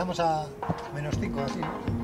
Empezamos a menos 5 así, ¿no?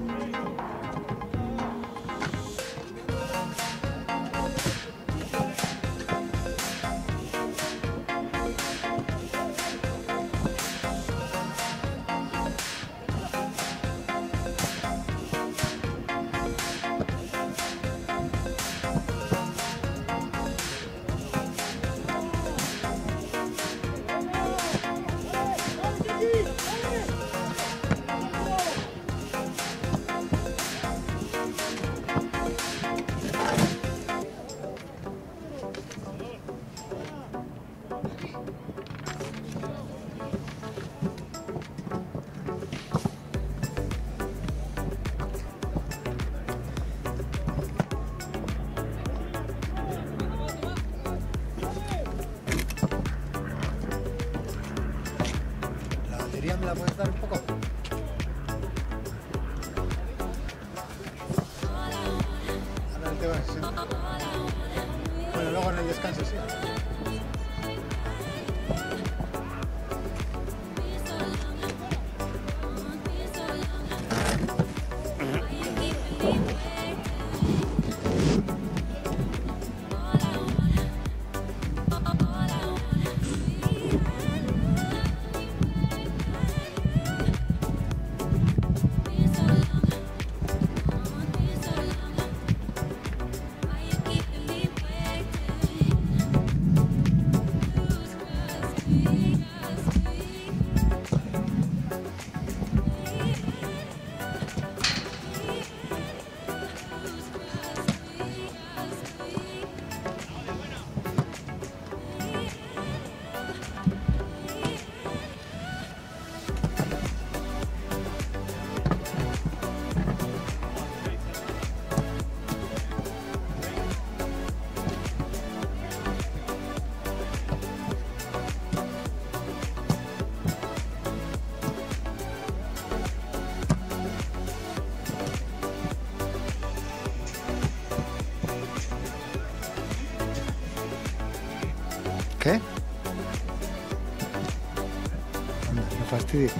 decidir.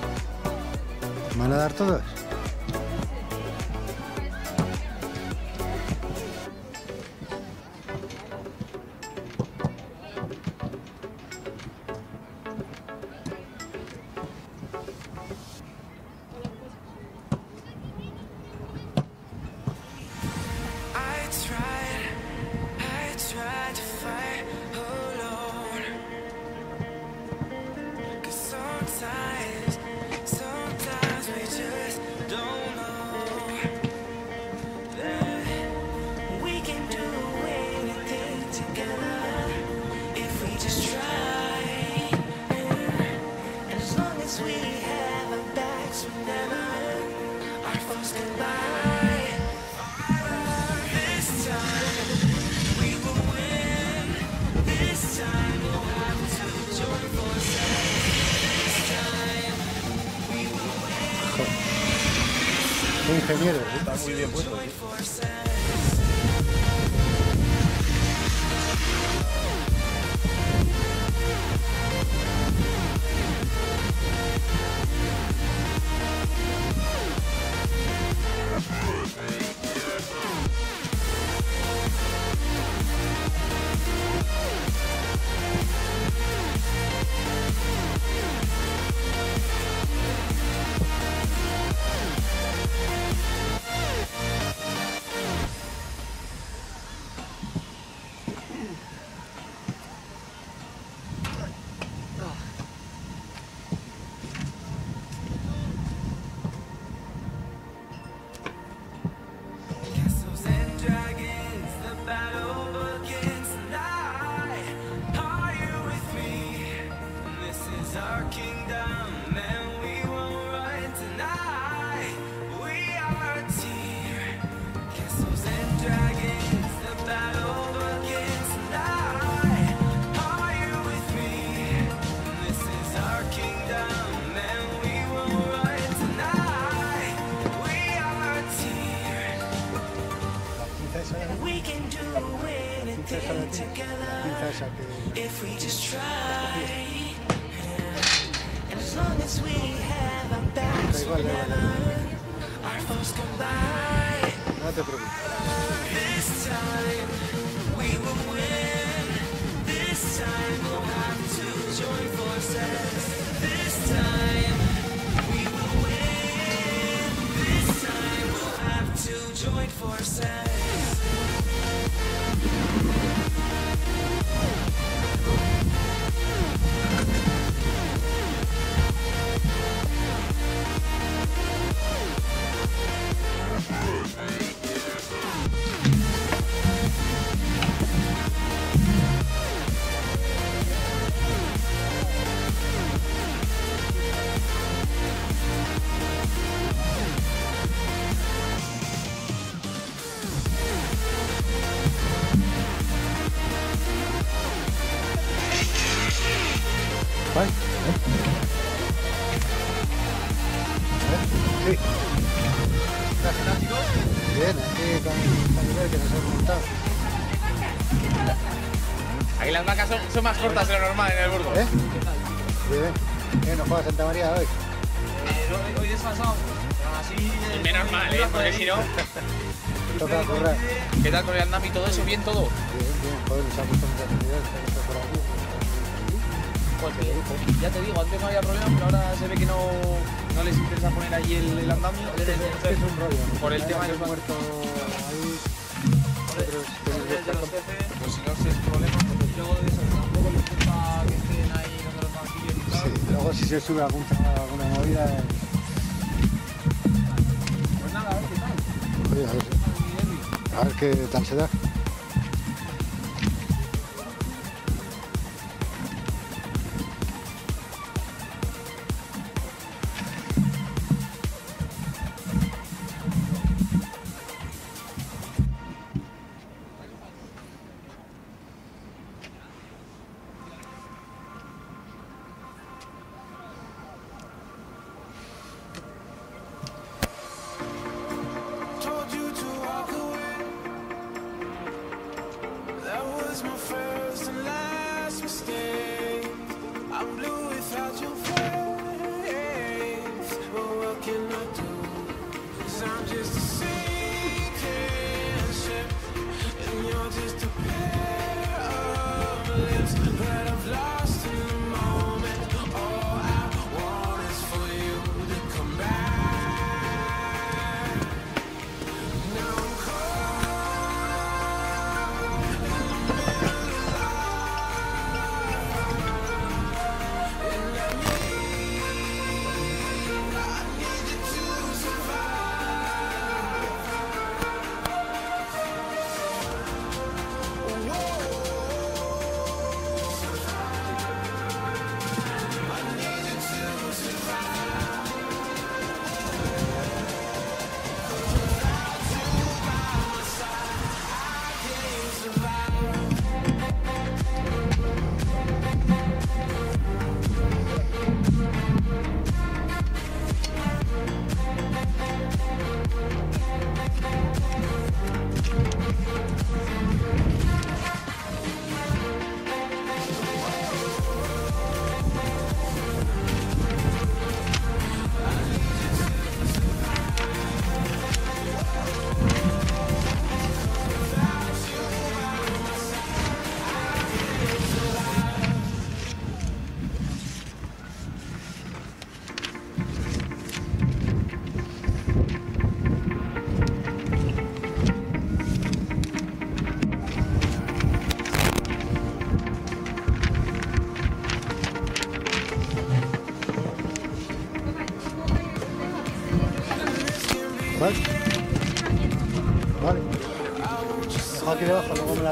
¿Van a dar todas? Más cortas de lo normal en el Burgos. ¿Eh? Bien. ¿Qué nos juega Santa María hoy? hoy desfasado, pero así... eh, Menos mal, ¿eh? Porque si no... Toca currar. ¿Qué tal con el andam y todo eso? ¿Bien todo? Bien, bien. Joder, nos ha puesto que han estado por aquí. Pues eh, ya te digo, antes no había problema, pero ahora se ve que no, no les interesa poner ahí el, el andamio. Es es, es un rollo. ¿no? Por el tema de los muerto si se sube algún, alguna movida. eh, Pues nada, a ver qué tal. oye, a ver, a ver qué tal se da.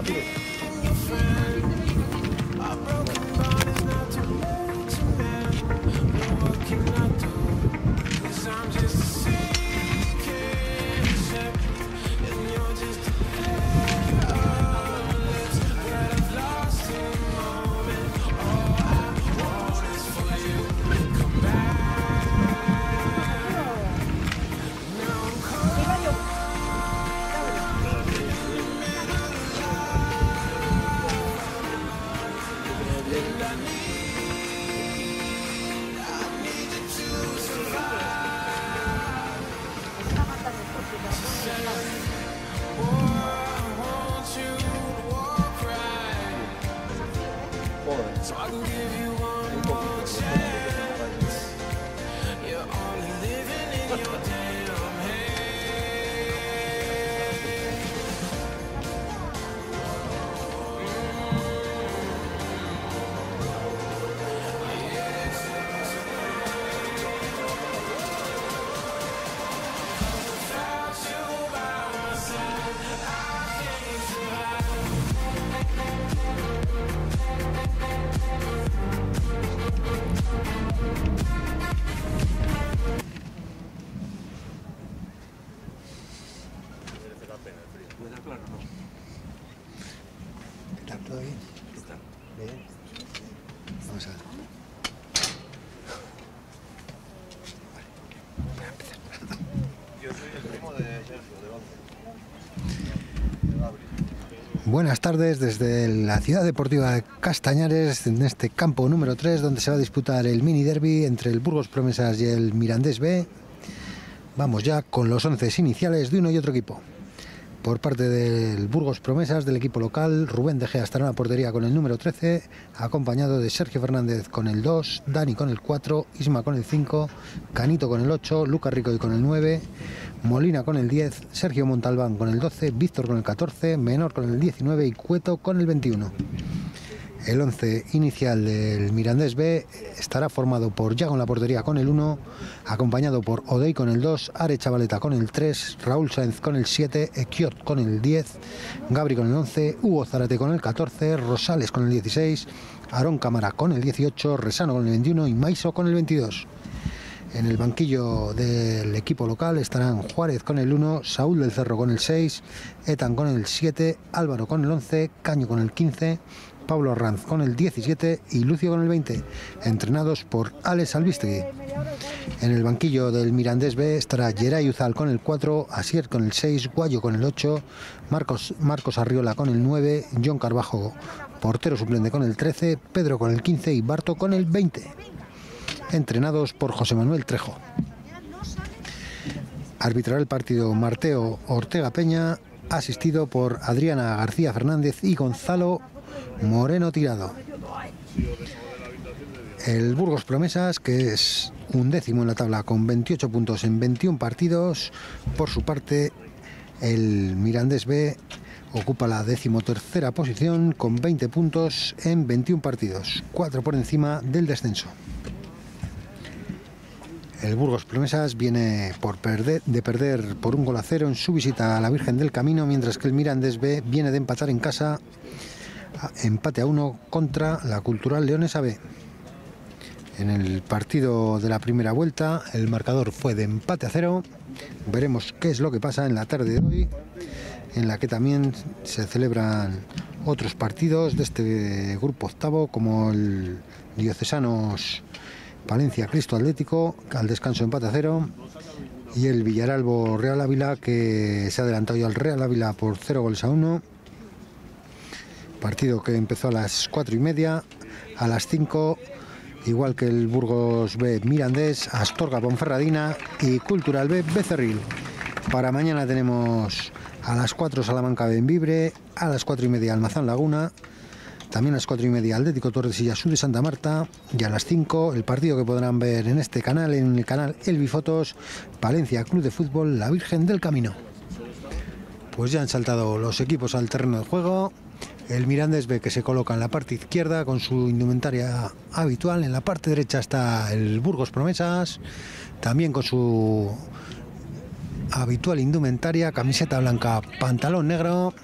Debajo, luego Buenas tardes desde la ciudad deportiva de Castañares, en este campo número 3, donde se va a disputar el mini derby entre el Burgos Promesas y el Mirandés B. Vamos ya con los once iniciales de uno y otro equipo. Por parte del Burgos Promesas, del equipo local, Rubén De Gea estará en la portería con el número 13, acompañado de Sergio Fernández con el 2, Dani con el 4, Isma con el 5, Canito con el 8, Lucas Ricoy con el 9, Molina con el 10, Sergio Montalbán con el 12, Víctor con el 14, Menor con el 19 y Cueto con el 21. El 11 inicial del Mirandés B estará formado por Yago en la portería con el 1, acompañado por Odey con el 2, Are Chavaleta con el 3, Raúl Sáenz con el 7, Equiot con el 10, Gabri con el 11, Hugo Zarate con el 14, Rosales con el 16, Aarón Cámara con el 18, Resano con el 21 y Maiso con el 22. En el banquillo del equipo local estarán Juárez con el 1, Saúl del Cerro con el 6, Etan con el 7, Álvaro con el 11, Caño con el 15, Pablo Arranz con el 17 y Lucio con el 20, entrenados por Alex Albistegui. En el banquillo del Mirandés B estará Geray Uzal con el 4, Asier con el 6, Guayo con el 8, Marcos, Marcos Arriola con el 9, John Carbajo, portero suplente con el 13, Pedro con el 15 y Barto con el 20. Entrenados por José Manuel Trejo. Arbitrará el partido Marteo Ortega Peña, asistido por Adriana García Fernández y Gonzalo Moreno Tirado. El Burgos Promesas, que es un décimo en la tabla con 28 puntos en 21 partidos. Por su parte, el Mirandés B ocupa la decimotercera posición con 20 puntos en 21 partidos, 4 por encima del descenso. El Burgos Promesas viene por perder, de perder por un gol a cero en su visita a la Virgen del Camino, mientras que el Mirandés B viene de empatar en casa empate a uno contra la Cultural Leones B. En el partido de la primera vuelta el marcador fue de empate a cero. Veremos qué es lo que pasa en la tarde de hoy, en la que también se celebran otros partidos de este grupo octavo, como el Diocesanos Palencia Cristo Atlético, al descanso empate a cero, y el Villaralbo Real Ávila, que se ha adelantado ya al Real Ávila por cero goles a uno partido que empezó a las cuatro y media, a las 5, igual que el Burgos B Mirandés, Astorga Ponferradina y Cultural B Becerril. Para mañana tenemos a las 4 Salamanca Benvibre, a las 4 y media Almazán Laguna, también a las 4 y media Atlético Tordesillas Sur de Santa Marta y a las 5 el partido que podrán ver en este canal, en el canal Elvi Fotos, Palencia Club de Fútbol La Virgen del Camino. Pues ya han saltado los equipos al terreno de juego. El Mirandés B que se coloca en la parte izquierda con su indumentaria habitual. En la parte derecha está el Burgos Promesas, también con su habitual indumentaria, camiseta blanca, pantalón negro.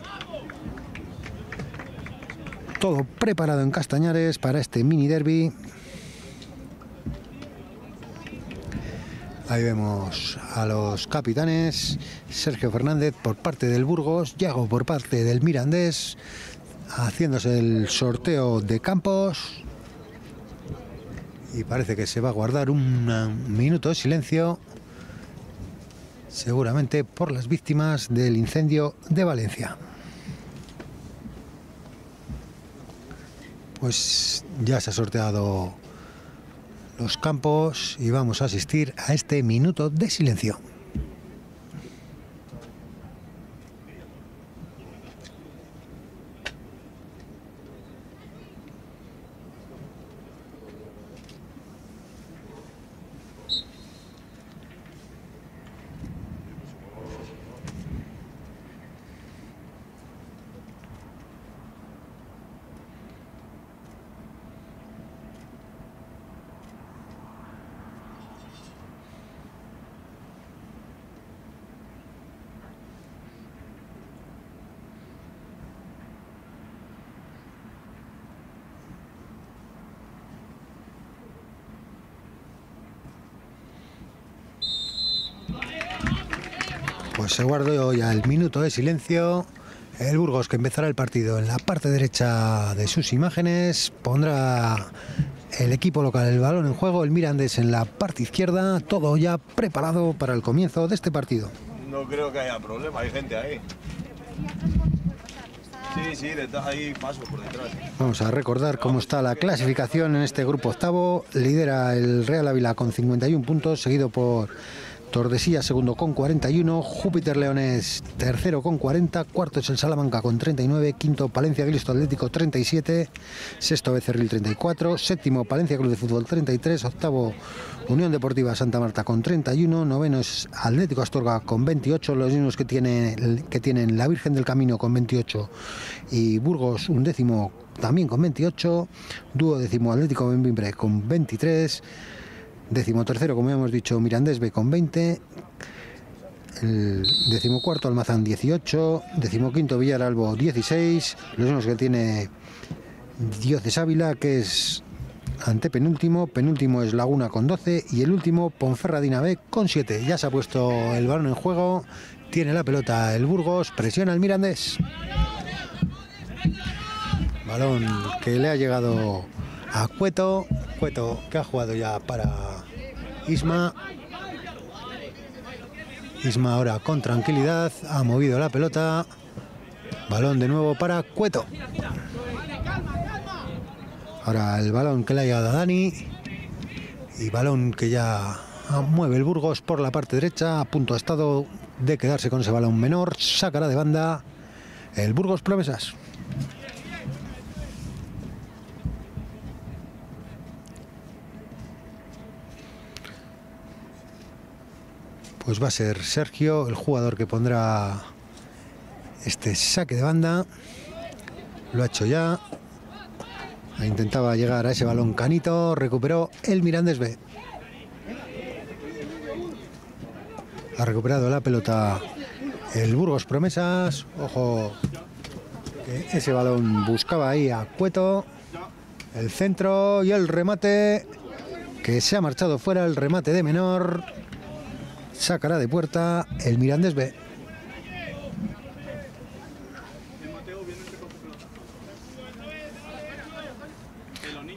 Todo preparado en Castañares para este mini derby. Ahí vemos a los capitanes, Sergio Fernández por parte del Burgos, Yago por parte del Mirandés, haciéndose el sorteo de campos. Y parece que se va a guardar un minuto de silencio, seguramente por las víctimas del incendio de Valencia. Pues ya se ha sorteado los campos y vamos a asistir a este minuto de silencio. Guardó ya el minuto de silencio. El Burgos que empezará el partido en la parte derecha de sus imágenes pondrá el equipo local el balón en juego, el Mirandés en la parte izquierda, todo ya preparado para el comienzo de este partido. no creo que haya problema, hay gente ahí. Sí, sí, detrás ahí paso por detrás. Vamos a recordar cómo está la clasificación en este grupo octavo. Lidera el Real Ávila con 51 puntos, seguido por Tordesillas segundo con 41, Júpiter Leones tercero con 40, cuarto es el Salamanca con 39, quinto Palencia Cristo Atlético 37, sexto Becerril 34, séptimo Palencia Club de Fútbol 33, octavo Unión Deportiva Santa Marta con 31, noveno es Atlético Astorga con 28, los mismos que, tiene, que tienen la Virgen del Camino con 28 y Burgos un décimo también con 28, dúo décimo Atlético Benvimbre con 23, Décimo tercero, como hemos dicho, Mirandés B con 20. El decimocuarto Almazán 18. Decimoquinto Villaralbo 16. Los mismos que tiene Dioses Ávila, que es antepenúltimo. Penúltimo es Laguna con 12. Y el último Ponferradina B con 7. Ya se ha puesto el balón en juego. Tiene la pelota el Burgos. Presiona el Mirandés. Balón que le ha llegado a Cueto. Cueto que ha jugado ya para Isma. Isma ahora con tranquilidad ha movido la pelota. Balón de nuevo para Cueto. Ahora el balón que le ha llegado a Dani. Y balón que ya mueve el Burgos por la parte derecha. A punto ha estado de quedarse con ese balón menor. Sacará de banda el Burgos Promesas. Pues va a ser Sergio, el jugador que pondrá este saque de banda. Lo ha hecho ya. Intentaba llegar a ese balón canito, recuperó el Mirandés B. Ha recuperado la pelota el Burgos Promesas. Ojo, ese balón buscaba ahí a Cueto. El centro y el remate que se ha marchado fuera, el remate de menor sacará de puerta el Mirandés B.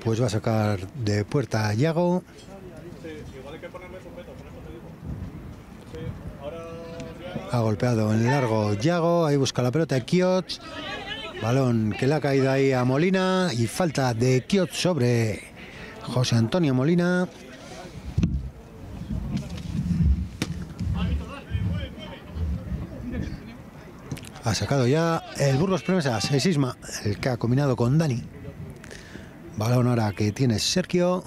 Pues va a sacar de puerta a Yago. Ha golpeado en largo Yago. Ahí busca la pelota de Kiot. Balón que le ha caído ahí a Molina. Y falta de Kiot sobre José Antonio Molina. Ha sacado ya el Burgos Promesas, el Sisma, el que ha combinado con Dani. Balón ahora que tiene Sergio.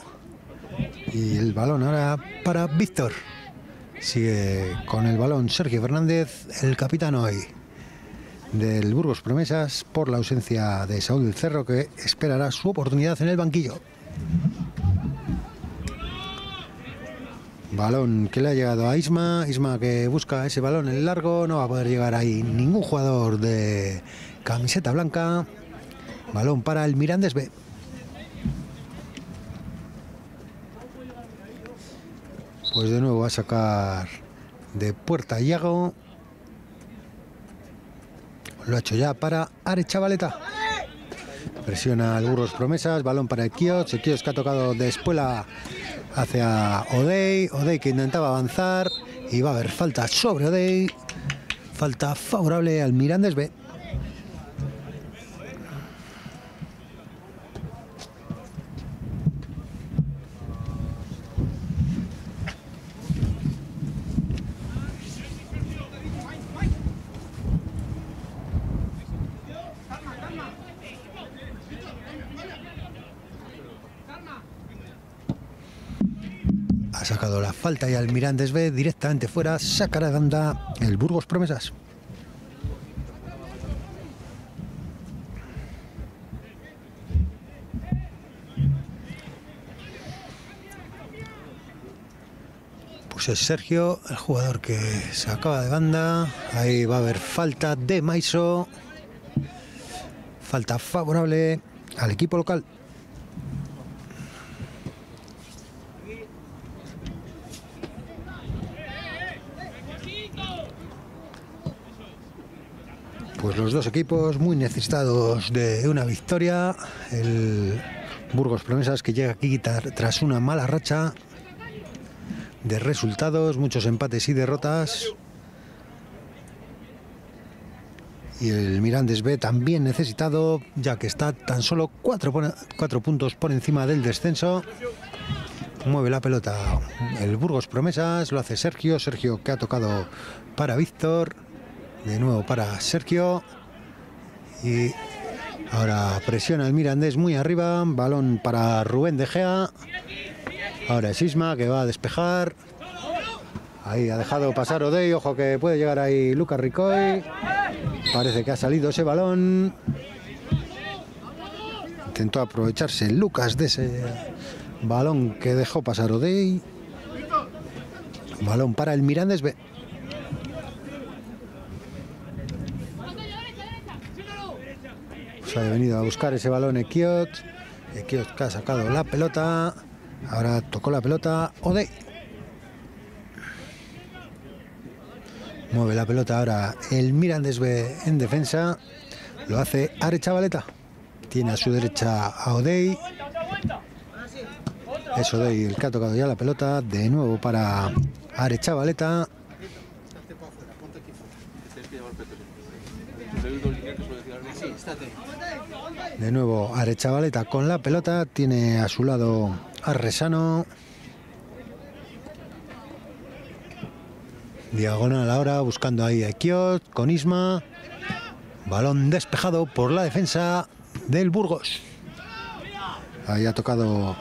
Y el balón ahora para Víctor. Sigue con el balón Sergio Fernández, el capitán hoy del Burgos Promesas, por la ausencia de Saúl del Cerro, que esperará su oportunidad en el banquillo. Balón que le ha llegado a Isma. Isma que busca ese balón en el largo. No va a poder llegar ahí ningún jugador de camiseta blanca. Balón para el Mirandés B. Pues de nuevo va a sacar de puerta Iago. Lo ha hecho ya para Arechavaleta. Presiona al Promesas. Balón para. El Kios que ha tocado de espuela hacia Odey. Odey que intentaba avanzar. Y va a haber falta sobre Odey. Falta favorable al Mirandés B. sacado la falta y al Mirandés B directamente fuera. Sacará de banda el Burgos Promesas. Pues es Sergio, el jugador que se acaba de banda. Ahí va a haber falta de Maiso. Falta favorable al equipo local. Pues los dos equipos muy necesitados de una victoria. El Burgos Promesas que llega aquí tras una mala racha de resultados, muchos empates y derrotas. Y el Mirandes B también necesitado, ya que está tan solo cuatro, cuatro puntos por encima del descenso. Mueve la pelota el Burgos Promesas, lo hace Sergio. Sergio que ha tocado para Víctor. De nuevo para Sergio. Y ahora presiona el Mirandés muy arriba. Balón para Rubén De Gea. Ahora es Isma que va a despejar. Ahí ha dejado pasar Odey. Ojo que puede llegar ahí Lucas Ricoy. Parece que ha salido ese balón. Intentó aprovecharse Lucas de ese balón que dejó pasar Odey. Balón para el Mirandés Se ha venido a buscar ese balón Ekiot. Ekiot que ha sacado la pelota. Ahora tocó la pelota Odey. Mueve la pelota ahora el Mirandés B en defensa. Lo hace Are Chavaleta. Tiene a su derecha a Odey. Es Odey el que ha tocado ya la pelota. De nuevo para Are Chavaleta. De nuevo Are Chavaleta con la pelota. Tiene a su lado a Resano. Diagonal ahora buscando ahí a Kiot con Isma. Balón despejado por la defensa del Burgos. Ahí ha tocado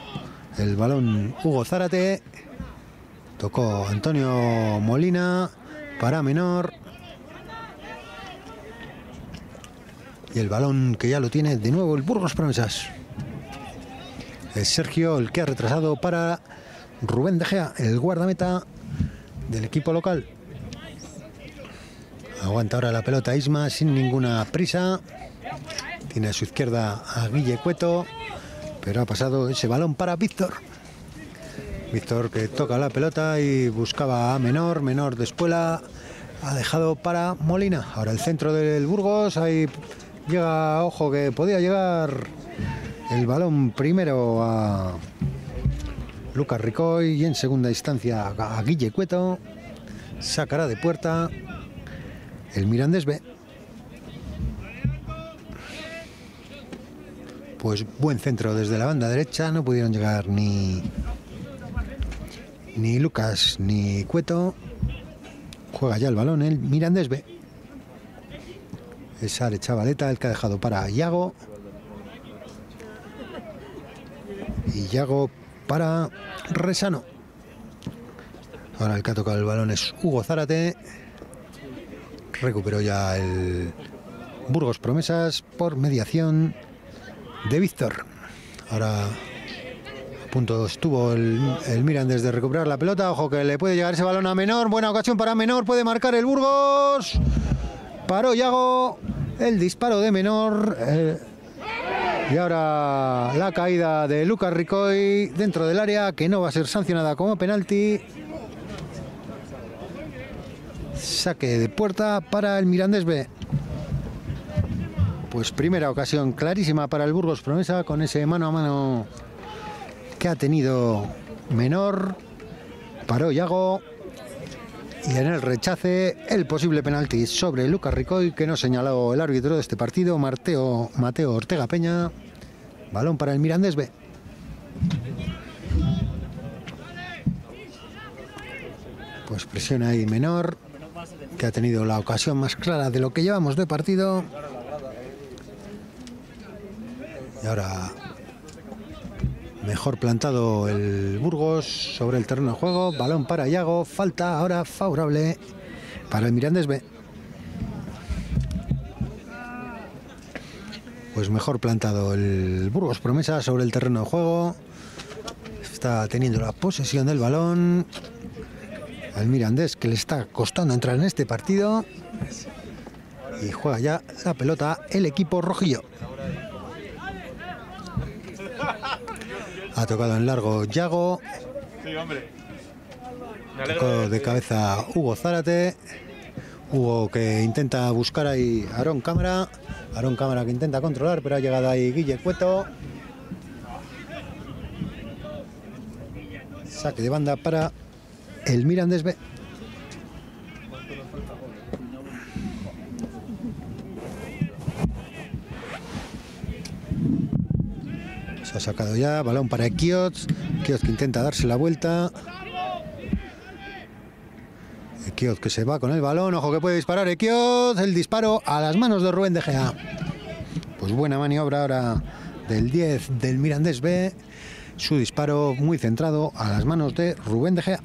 el balón Hugo Zárate. Tocó Antonio Molina para menor. Y el balón que ya lo tiene de nuevo el Burgos Promesas. Es Sergio el que ha retrasado para Rubén De Gea, el guardameta del equipo local. Aguanta ahora la pelota Isma sin ninguna prisa. Tiene a su izquierda a Guille Cueto, pero ha pasado ese balón para Víctor. Víctor que toca la pelota y buscaba a Menor, Menor de Espuela. Ha dejado para Molina. Ahora el centro del Burgos. Ahí llega, ojo, que podía llegar el balón primero a Lucas Ricoy y en segunda instancia a Guille Cueto. Sacará de puerta el Mirandés B. Pues buen centro desde la banda derecha, no pudieron llegar ni ni Lucas ni Cueto. Juega ya el balón el Mirandés B. Es Are Chavaleta el que ha dejado para Iago. Y Iago para Resano. Ahora el que ha tocado el balón es Hugo Zárate. Recuperó ya el Burgos Promesas por mediación de Víctor. Ahora a punto estuvo el, el Mirandés de recuperar la pelota. Ojo que le puede llegar ese balón a Menor. Buena ocasión para Menor. Puede marcar el Burgos. Paró Yago. El disparo de Menor. eh, y ahora la caída de Lucas Ricoy dentro del área que no va a ser sancionada como penalti. Saque de puerta para el Mirandés B. Pues primera ocasión clarísima para el Burgos Promesa con ese mano a mano que ha tenido menor. Paró Yago. Y en el rechace el posible penalti sobre Lucas Ricoy que no señaló el árbitro de este partido, Mateo, Mateo Ortega Peña. Balón para el Mirandés B. Pues presiona ahí menor, que ha tenido la ocasión más clara de lo que llevamos de partido. Y ahora mejor plantado el Burgos sobre el terreno de juego. Balón para Iago. Falta ahora favorable para el Mirandés B. Pues mejor plantado el Burgos Promesa sobre el terreno de juego. Está teniendo la posesión del balón. Al Mirandés que le está costando entrar en este partido. Y juega ya la pelota el equipo rojillo. Ha tocado en largo Yago. Sí, hombre. Tocó de cabeza Hugo Zárate. Hugo que intenta buscar ahí a Aarón Cámara. Aarón Cámara que intenta controlar, pero ha llegado ahí Guille Cueto. Saque de banda para el Mirandés B. ha sacado ya, balón para Kiots. Kiots que intenta darse la vuelta. Ekiot que se va con el balón, ojo que puede disparar Ekiot, el disparo a las manos de Rubén De Gea. Pues buena maniobra ahora del 10 del Mirandés B. Su disparo muy centrado a las manos de Rubén De Gea.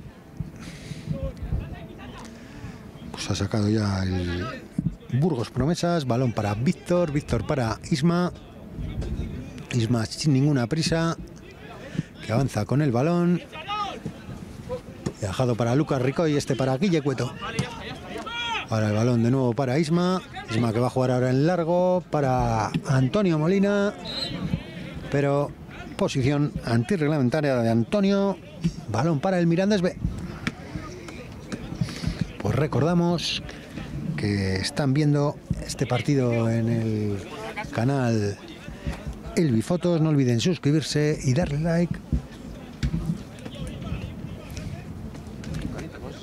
Pues ha sacado ya Burgos Promesas, balón para Víctor, Víctor para Isma. Isma sin ninguna prisa, que avanza con el balón. Y Dejado para Lucas Rico y este para Guille Cueto. Ahora el balón de nuevo para Isma. Isma que va a jugar ahora en largo para Antonio Molina. Pero posición antirreglamentaria de Antonio. Balón para el Mirandés B. Pues recordamos que están viendo este partido en el canal El Bifotos. No olviden suscribirse y darle like.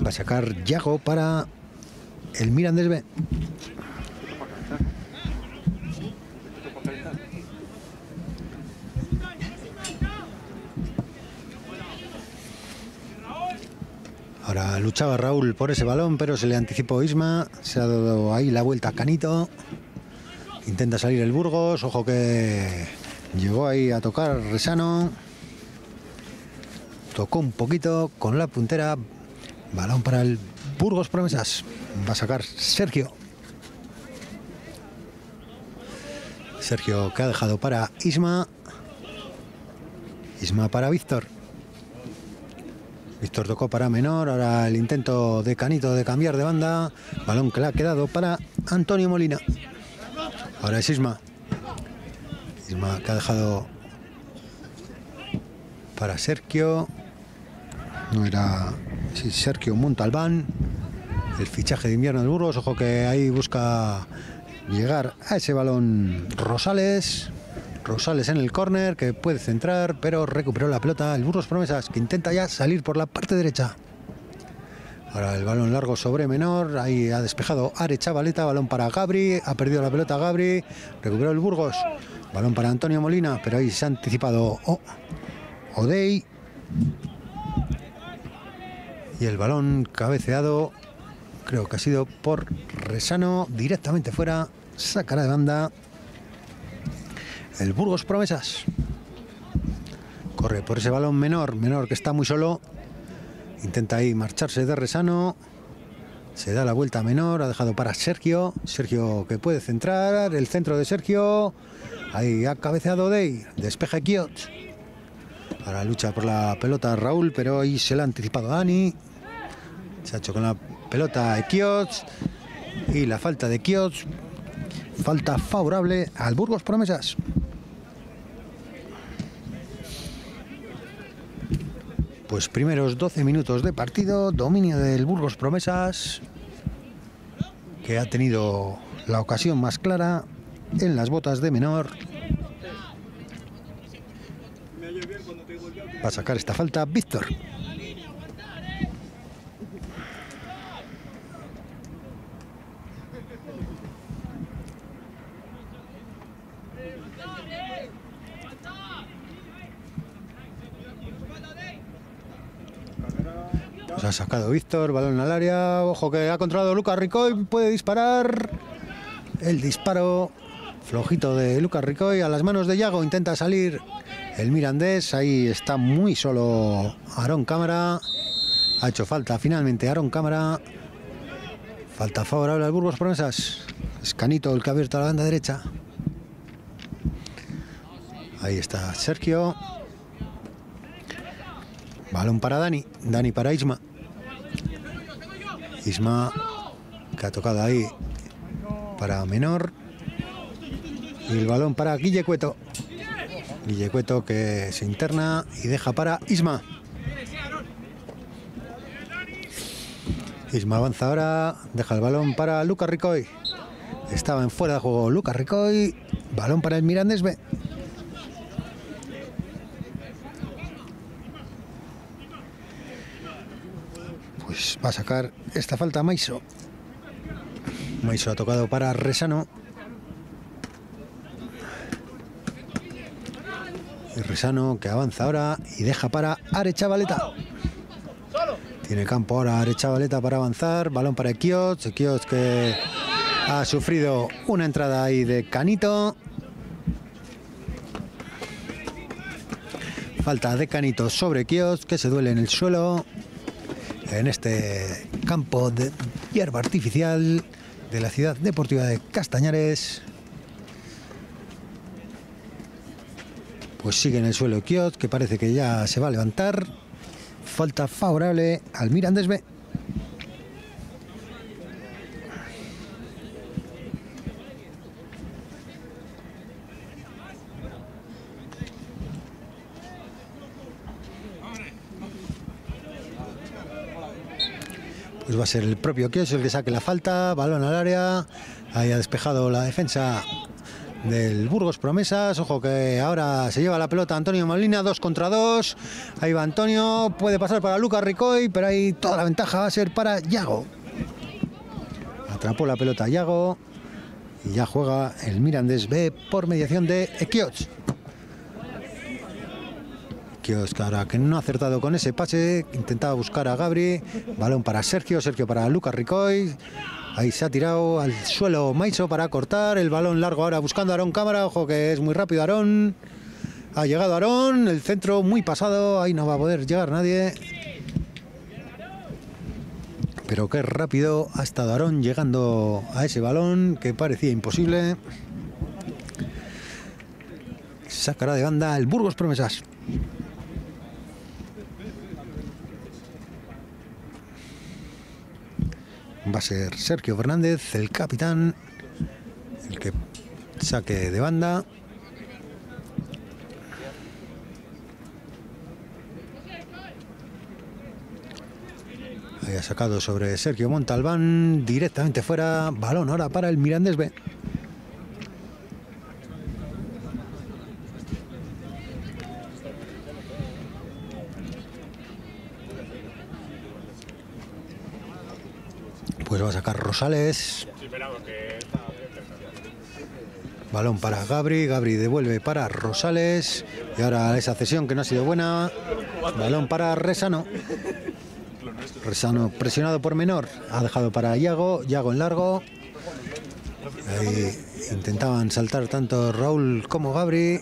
Va a sacar Yago para el Mirandés B. Ahora luchaba Raúl por ese balón, pero se le anticipó Isma. Se ha dado ahí la vuelta a Canito. Intenta salir el Burgos. Ojo que llegó ahí a tocar Resano. Tocó un poquito con la puntera. Balón para el Burgos Promesas. Va a sacar Sergio. Sergio que ha dejado para Isma. Isma para Víctor. Víctor tocó para menor. Ahora el intento de Canito de cambiar de banda. Balón que le ha quedado para Antonio Molina. Ahora es Isma. Isma que ha dejado para Sergio. No era. Sí, Sergio Montalbán. El fichaje de invierno del Burgos. Ojo que ahí busca llegar a ese balón Rosales. Rosales en el córner que puede centrar, pero recuperó la pelota el Burgos Promesas que intenta ya salir por la parte derecha. Ahora el balón largo sobre menor, ahí ha despejado Are Chavaleta, balón para Gabri, ha perdido la pelota Gabri, recuperó el Burgos, balón para Antonio Molina, pero ahí se ha anticipado Odey. Y el balón cabeceado, creo que ha sido por Resano, directamente fuera, sacará de banda el Burgos Promesas. Corre por ese balón menor, menor que está muy solo. Intenta ahí marcharse de Resano. Se da la vuelta menor, ha dejado para Sergio. Sergio que puede centrar, el centro de Sergio. Ahí ha cabeceado Dey, despeja Kiot. Ahora lucha por la pelota Raúl, pero ahí se la ha anticipado Dani. Se ha hecho con la pelota Kiot. Y la falta de Kiot. Falta favorable al Burgos Promesas. Pues primeros 12 minutos de partido, dominio del Burgos Promesas, que ha tenido la ocasión más clara en las botas de menor. Va a sacar esta falta Víctor. Nos ha sacado Víctor, balón al área. Ojo que ha controlado Lucas Ricoy, puede disparar. El disparo flojito de Lucas Ricoy a las manos de Yago. Intenta salir el Mirandés. Ahí está muy solo Aarón Cámara. Ha hecho falta finalmente Aarón Cámara. Falta favorable al Burgos Promesas. Es Canito el que ha abierto a la banda derecha. Ahí está Sergio. Balón para Dani. Dani para Isma. Isma que ha tocado ahí para Menor. Y el balón para Guille Cueto. Guille Cueto que se interna y deja para Isma. Isma avanza ahora. Deja el balón para Lucas Ricoy. Estaba en fuera de juego Lucas Ricoy. Balón para el Mirandés B. Pues va a sacar esta falta Maiso. Maiso ha tocado para Resano. Y Resano que avanza ahora y deja para Arechavaleta. Tiene campo ahora Arechavaleta para avanzar. Balón para Equiots. Equiots que ha sufrido una entrada ahí de Canito. Falta de Canito sobre Equiots que se duele en el suelo. En este campo de hierba artificial de la ciudad deportiva de Castañares. Pues sigue en el suelo Kiot, que parece que ya se va a levantar. Falta favorable al Mirandés B. a ser el propio Kios el que saque la falta. Balón al área. Ahí ha despejado la defensa del Burgos Promesas. Ojo que ahora se lleva la pelota Antonio Molina, dos contra dos. Ahí va Antonio, puede pasar para Lucas Ricoy, pero ahí toda la ventaja va a ser para Yago. Atrapó la pelota Yago y ya juega el Mirandés B por mediación de Equiots. Ahora que no ha acertado con ese pase, intentaba buscar a Gabri. Balón para Sergio, Sergio para Lucas Ricoy. Ahí se ha tirado al suelo Maiso para cortar. El balón largo ahora buscando a Aarón Cámara. Ojo que es muy rápido Aarón. Ha llegado Aarón. El centro muy pasado. Ahí no va a poder llegar nadie. Pero qué rápido ha estado Aarón llegando a ese balón que parecía imposible. Sacará de banda el Burgos Promesas. Va a ser Sergio Fernández, el capitán, el que saque de banda. Ahí ha sacado sobre Sergio Montalbán, directamente fuera, balón ahora para el Mirandés B. Pues va a sacar Rosales. Balón para Gabri, Gabri devuelve para Rosales. Y ahora esa cesión que no ha sido buena. Balón para Resano. Resano presionado por menor. Ha dejado para Iago. Iago en largo. Ahí intentaban saltar tanto Raúl como Gabri.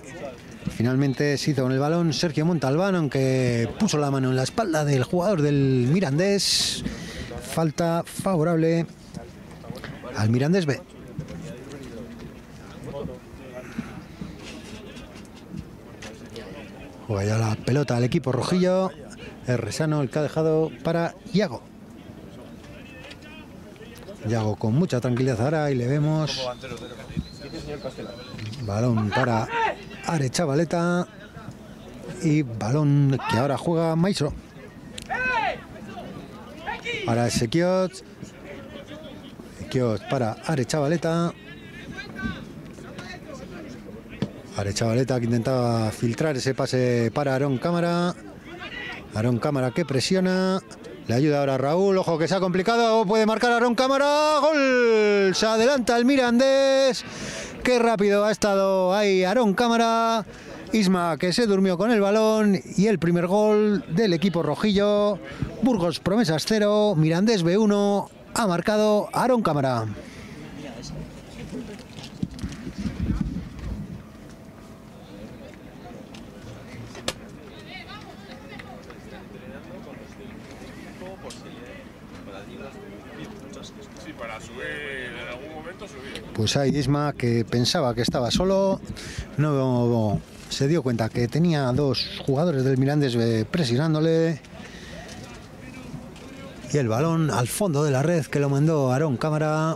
Finalmente se hizo con el balón Sergio Montalbán, aunque puso la mano en la espalda del jugador del Mirandés. Falta favorable al Mirandés B. Juega ya la pelota al equipo rojillo. Es Resano el que ha dejado para Iago. Iago con mucha tranquilidad ahora y le vemos. Balón para Arechavaleta. Y balón que ahora juega Maestro. Ahora es Equiot. Equiot para Arechavaleta. Arechavaleta que intentaba filtrar ese pase para Aarón Cámara. Aarón Cámara que presiona. Le ayuda ahora Raúl. Ojo que se ha complicado. Puede marcar Aarón Cámara. Gol. Se adelanta el Mirandés. Qué rápido ha estado ahí Aarón Cámara. Isma que se durmió con el balón y el primer gol del equipo rojillo. Burgos Promesas 0, Mirandés B1 ha marcado Aarón Cámara. Pues ahí Isma que pensaba que estaba solo, no se dio cuenta que tenía dos jugadores del Mirandés B presionándole. Y el balón al fondo de la red que lo mandó Aarón Cámara.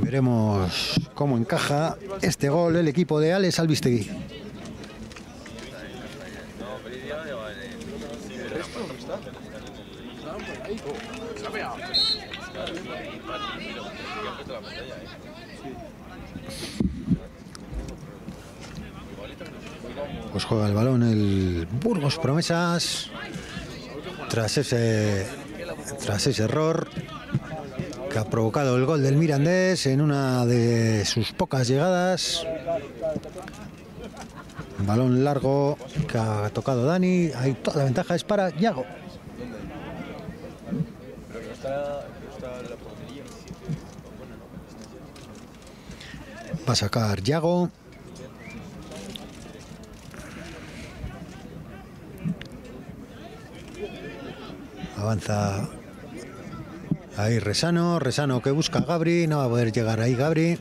Veremos cómo encaja este gol el equipo de Alex Albistegui. Pues juega el balón el Burgos Promesas. Tras ese, tras ese error que ha provocado el gol del Mirandés en una de sus pocas llegadas. Balón largo que ha tocado Dani. Ahí toda la ventaja es para Yago. Va a sacar Yago. Avanza ahí Resano. Resano que busca a Gabri. No va a poder llegar ahí Gabri.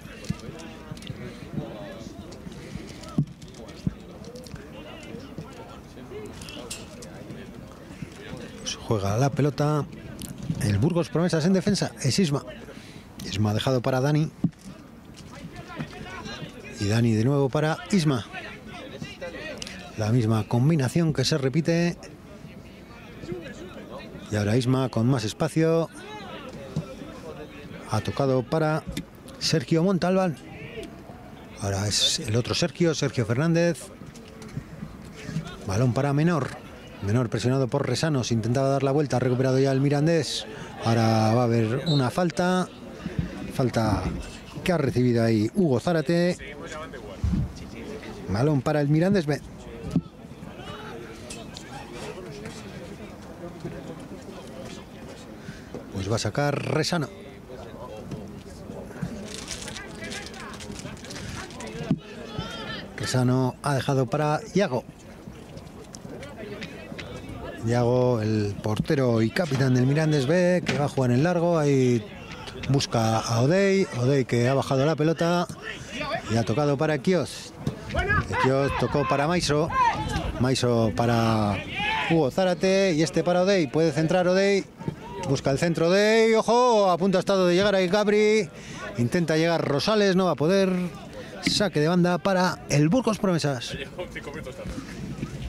Juega la pelota. El Burgos promesas en defensa. Es Isma. Isma dejado para Dani. Y Dani de nuevo para Isma. La misma combinación que se repite. Y ahora Isma con más espacio. Ha tocado para Sergio Montalbán. Ahora es el otro Sergio, Sergio Fernández. Balón para Menor. Menor presionado por Resanos. Intentaba dar la vuelta. Ha recuperado ya el Mirandés. Ahora va a haber una falta. Falta que ha recibido ahí Hugo Zárate. Balón para el Mirandés B. Pues va a sacar Resano. Resano ha dejado para Iago. Iago, el portero y capitán del Mirandés B, que va a jugar en largo. Ahí busca a Odey. Odey que ha bajado la pelota y ha tocado para Kios. Kios tocó para Maiso. Maiso para Hugo Zárate y este para Odey. Puede centrar Odey. Busca el centro de ojo, a punto ha estado de llegar ahí Gabri. Intenta llegar Rosales, no va a poder. Saque de banda para el Burgos Promesas.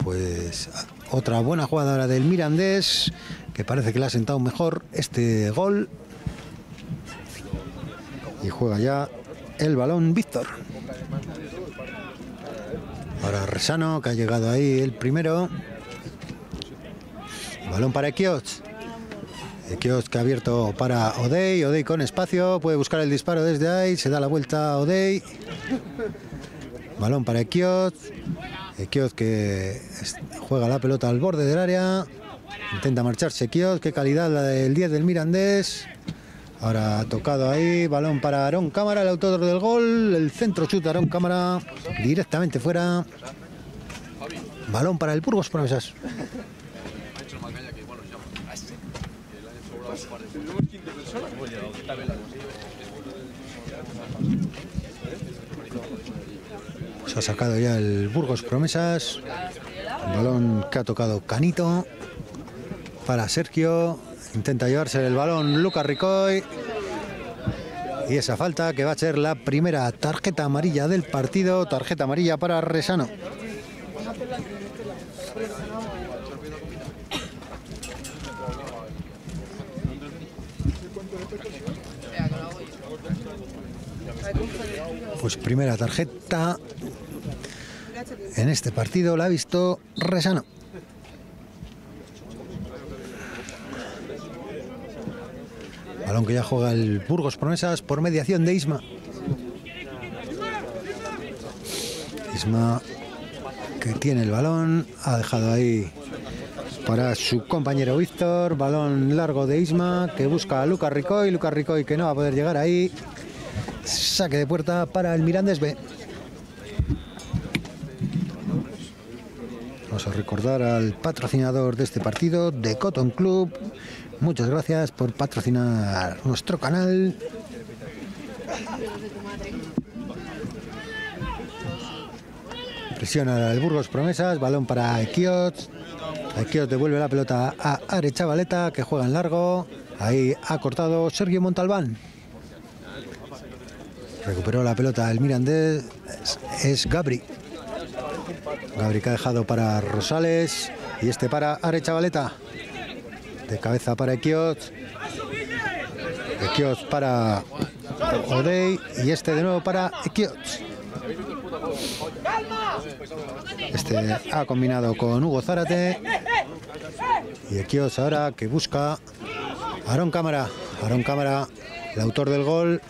Pues otra buena jugada ahora del Mirandés, que parece que le ha sentado mejor este gol. Y juega ya el balón Víctor. Ahora Resano, que ha llegado ahí el primero. Balón para Kios. Kios que ha abierto para Odey. Odey con espacio. Puede buscar el disparo desde ahí. Se da la vuelta a Odey. Balón para Kios. Kios que juega la pelota al borde del área. Intenta marcharse Kios. Qué calidad la del 10 del Mirandés. Ahora ha tocado ahí. Balón para Aarón Cámara, el autor del gol. El centro chuta Aarón Cámara. Directamente fuera. Balón para el Burgos Promesas. Pues ha sacado ya el Burgos Promesas. El balón que ha tocado Canito. Para Sergio. Intenta llevarse el balón Lucas Ricoy. Y esa falta que va a ser la primera tarjeta amarilla del partido. Tarjeta amarilla para Resano. Pues primera tarjeta en este partido la ha visto Resano. Balón que ya juega el Burgos Promesas por mediación de Isma. Isma que tiene el balón, ha dejado ahí para su compañero Víctor. Balón largo de Isma que busca a Lucas Ricoy. Lucas Ricoy que no va a poder llegar ahí. Saque de puerta para el Mirandés B. Vamos a recordar al patrocinador de este partido, de Cotton Club. Muchas gracias por patrocinar nuestro canal. Presiona el Burgos Promesas, balón para Equiot. Equiot devuelve la pelota a Are Chavaleta, que juega en largo. Ahí ha cortado Sergio Montalbán. Recuperó la pelota el Mirandés, es, es Gabri. Gabri que ha dejado para Rosales y este para Are Chavaleta. De cabeza para Equiot. Equiot para Odey y este de nuevo para Equiot. Este ha combinado con Hugo Zárate. Y Equiot ahora que busca Aarón Cámara. Aarón Cámara, el autor del gol.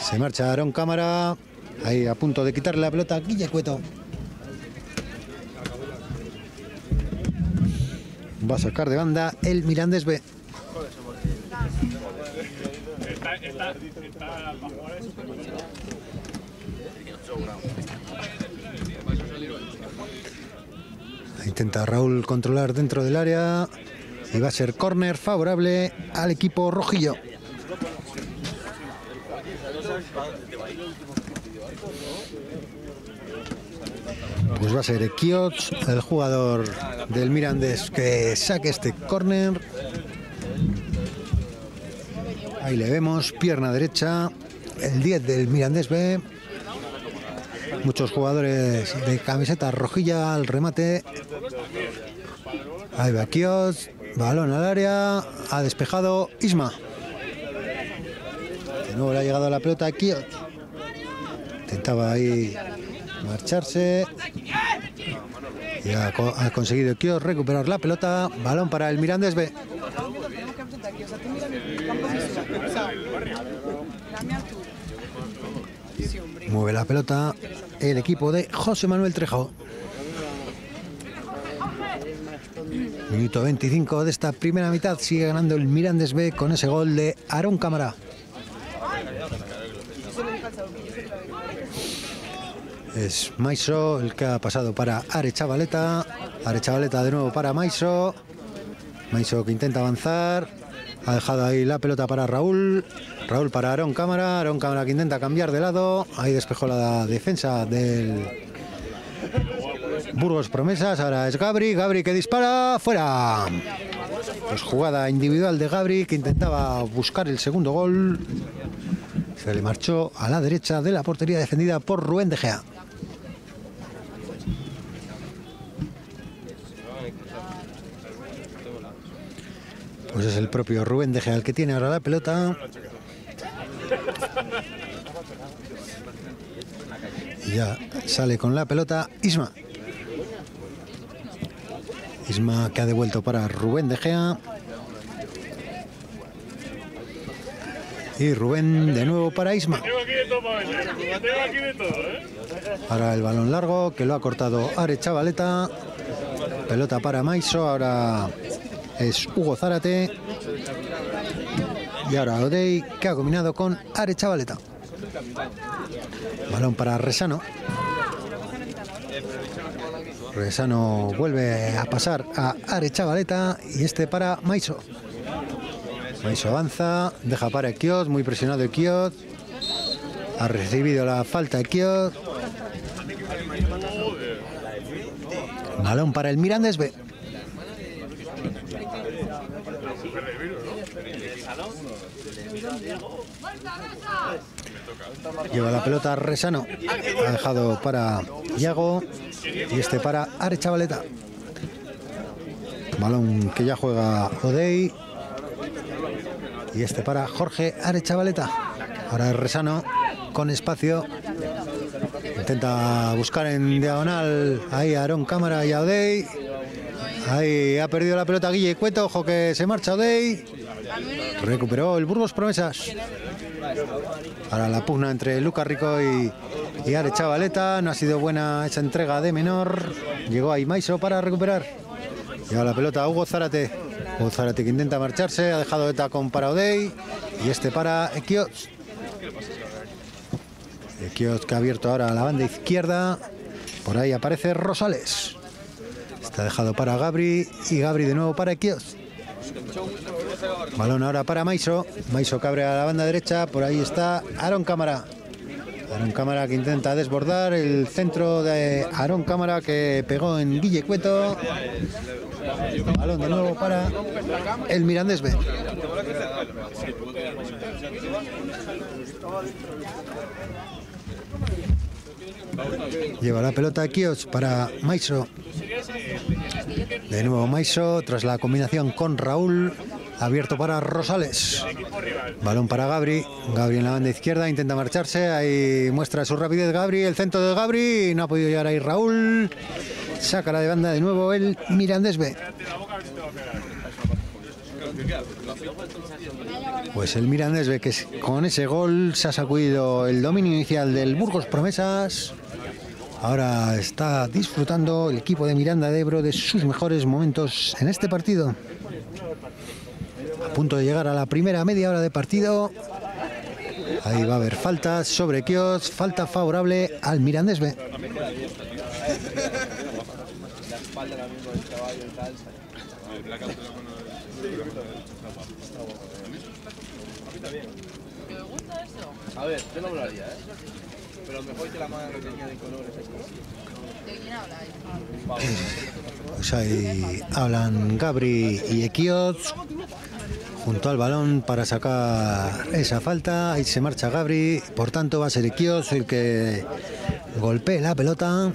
Se marcha Aarón Cámara. Ahí a punto de quitarle la pelota Guille Cueto. Va a sacar de banda el Mirandés B. Intenta Raúl controlar dentro del área y va a ser córner favorable al equipo rojillo. Pues va a ser Kiots, el jugador del Mirandés, que saque este córner. Ahí le vemos, pierna derecha, el 10 del Mirandés B. Muchos jugadores de camiseta rojilla al remate. Ahí va Kiots, balón al área, ha despejado Isma. De nuevo le ha llegado la pelota a. Intentaba ahí marcharse. Y ha, co- ha conseguido Kiots recuperar la pelota. Balón para el Mirandés B. Mueve la pelota el equipo de José Manuel Trejo. Minuto 25 de esta primera mitad. Sigue ganando el Mirandés B con ese gol de Aarón Cámara. Es Maiso el que ha pasado para Are Chavaleta. Are Chavaleta de nuevo para Maiso. Maiso que intenta avanzar. Ha dejado ahí la pelota para Raúl. Raúl para Aarón Cámara. Aarón Cámara que intenta cambiar de lado. Ahí despejó la defensa del Burgos Promesas. Ahora es Gabri. Gabri que dispara. Fuera. Pues jugada individual de Gabri que intentaba buscar el segundo gol. Se le marchó a la derecha de la portería defendida por Rubén De Gea. Pues es el propio Rubén De el que tiene ahora la pelota. Ya sale con la pelota Isma. Isma que ha devuelto para Rubén De Gea. Y Rubén de nuevo para Isma. Ahora el balón largo que lo ha cortado Are Chavaleta. Pelota para Maiso. Ahora es Hugo Zárate. Y ahora Odey que ha combinado con Are Chavaleta. Balón para Resano. Resano vuelve a pasar a Are Chavaleta y este para Maiso. Maiso avanza, deja para Kiot, muy presionado Kiot. Ha recibido la falta Kiot. Balón para el Mirandés B. Lleva la pelota Resano. Ha dejado para Iago. Y este para Are Chavaleta. Balón que ya juega Odey. Y este para Jorge Are Chavaleta. Ahora es Resano con espacio. Intenta buscar en diagonal ahí a Aarón Cámara y a Odey. Ahí ha perdido la pelota Guille Cueto. Ojo que se marcha Odey. Recuperó el Burgos Promesas. Ahora la pugna entre Lucas Rico y, y Are Chavaleta. No ha sido buena esa entrega de menor. Llegó ahí Maiso para recuperar. Lleva la pelota a Hugo Zárate. Hugo Zárate que intenta marcharse. Ha dejado de tacón para Odey. Y este para Equiots. Equiots que ha abierto ahora la banda izquierda. Por ahí aparece Rosales. Está dejado para Gabri. Y Gabri de nuevo para Equiots. Balón ahora para Maiso. Maiso que abre a la banda derecha. Por ahí está Aaron Cámara. Aaron Cámara que intenta desbordar el centro de Aaron Cámara que pegó en Guille Cueto. Balón de nuevo para el Mirandés B. Lleva la pelota Kios para Maiso. De nuevo Maiso tras la combinación con Raúl. Abierto para Rosales. Balón para Gabri. Gabri en la banda izquierda intenta marcharse. Ahí muestra su rapidez Gabri. El centro de Gabri. No ha podido llegar ahí Raúl. Saca la de banda de nuevo el Mirandés B. Pues el Mirandés ve que con ese gol se ha sacudido el dominio inicial del Burgos Promesas. Ahora está disfrutando el equipo de Miranda de Ebro de sus mejores momentos en este partido. A punto de llegar a la primera media hora de partido. Ahí va a haber faltas sobre Kios, falta favorable al Mirandés B. A ver, yo no haría, ¿eh? Pero mejor que la manga que tenía de colores. Pues ahí hablan Gabri y Ekiotz junto al balón para sacar esa falta. Ahí se marcha Gabri, por tanto va a ser Ekiotz el que golpee la pelota.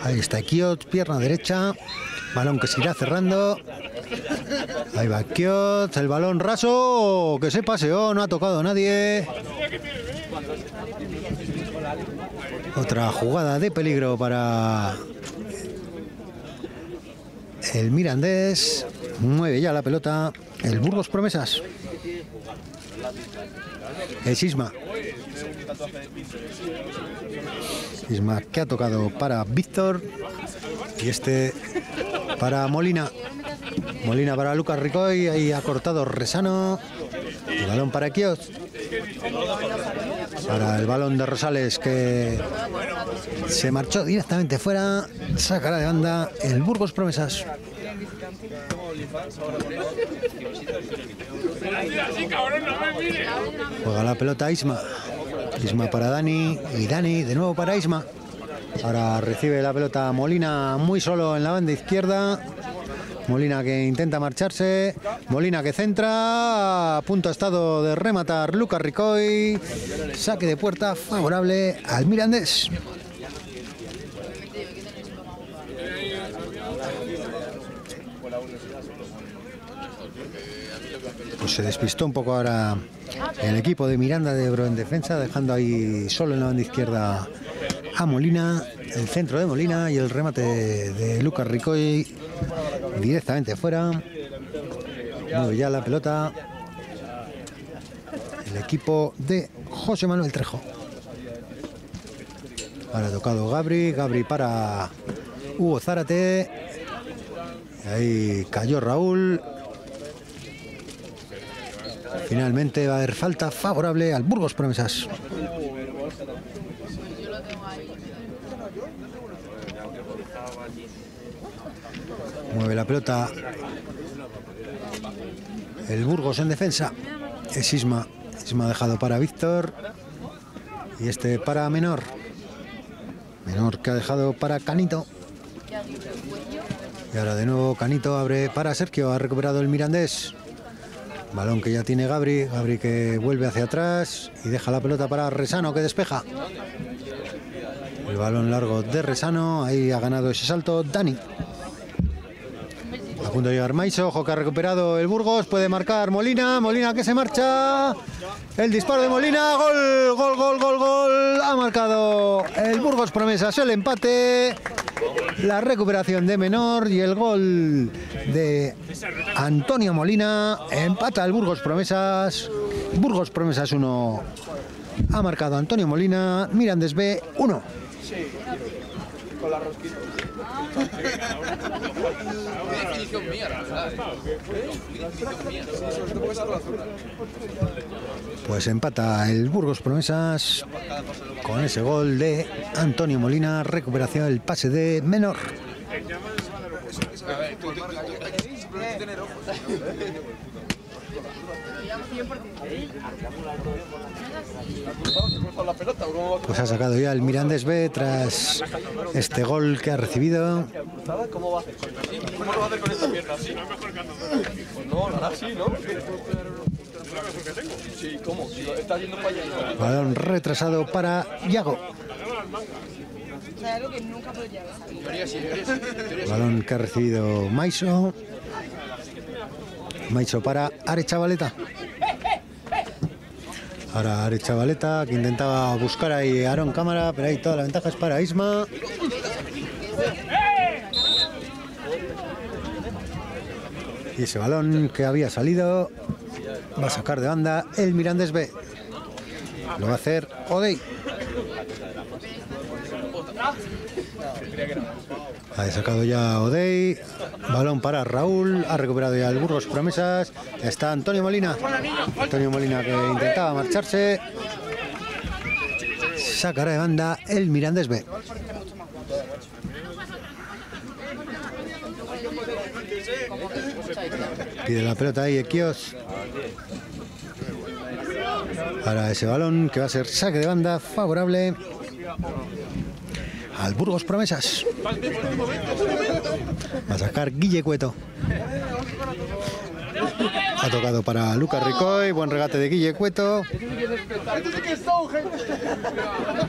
Ahí está Ekiotz, pierna derecha, balón que se irá cerrando. Ahí va Ekiotz, el balón raso, que se paseó, no ha tocado a nadie. Otra jugada de peligro para el Mirandés. Mueve ya la pelota. El Burgos Promesas. Es Isma. Isma que ha tocado para Víctor. Y este para Molina. Molina para Lucas Ricoy. Ahí ha cortado Resano. El balón para Kios. Para el balón de Rosales que se marchó directamente fuera. Sacará de banda el Burgos Promesas. Juega la pelota Isma. Isma para Dani y Dani de nuevo para Isma. Ahora recibe la pelota Molina muy solo en la banda izquierda. Molina que intenta marcharse. Molina que centra. Punto ha estado de rematar Lucas Ricoy. Saque de puerta favorable al Mirandés. Pues se despistó un poco ahora el equipo de Miranda de Ebro en defensa, dejando ahí solo en la banda izquierda a Molina, el centro de Molina y el remate de, Lucas Ricoy directamente fuera. Ya la pelota el equipo de José Manuel Trejo. Ahora ha tocado Gabri, Gabri para Hugo Zárate. Ahí cayó Raúl. Finalmente va a haber falta favorable al Burgos Promesas. Mueve la pelota. El Burgos en defensa. Es Isma. Isma dejado para Víctor. Y este para Menor. Menor que ha dejado para Canito. Y ahora de nuevo Canito abre para Sergio. Ha recuperado el Mirandés. Balón que ya tiene Gabri. Gabri que vuelve hacia atrás y deja la pelota para Resano que despeja. El balón largo de Resano. Ahí ha ganado ese salto Dani. A punto de llegar Maiso. Ojo que ha recuperado el Burgos. Puede marcar Molina. Molina que se marcha. El disparo de Molina. Gol, gol, gol, gol, gol. Ha marcado el Burgos Promesas el empate. La recuperación de Menor y el gol de Antonio Molina. Empata el Burgos Promesas. Burgos Promesas 1. Ha marcado Antonio Molina. Mirandés B 1. Pues empata el Burgos Promesas con ese gol de Antonio Molina. Recuperación del pase de Menor. Pues ha sacado ya el Mirandés B tras este gol que ha recibido. ¿Cómo lo va a hacer con esta pierna? ¿Así? No, lo hará así, ¿no? Sí, ¿cómo? Está yendo para allá. Balón retrasado para Yago. Balón que ha recibido Maiso. Maiso para Are Chavaleta. Ahora Are Chavaleta que intentaba buscar ahí Aaron Cámara, pero ahí toda la ventaja es para Isma. Y ese balón que había salido va a sacar de banda el Mirandés B. Lo va a hacer Odey. Ha sacado ya Odey. Balón para Raúl. Ha recuperado ya el Burgos Promesas. Está Antonio Molina. Antonio Molina que intentaba marcharse. Sacará de banda el Mirandés B. Pide la pelota ahí Equios. Para ese balón que va a ser saque de banda favorable al Burgos Promesas. Va a sacar Guille Cueto. Ha tocado para Lucas Ricoy, buen regate de Guille Cueto.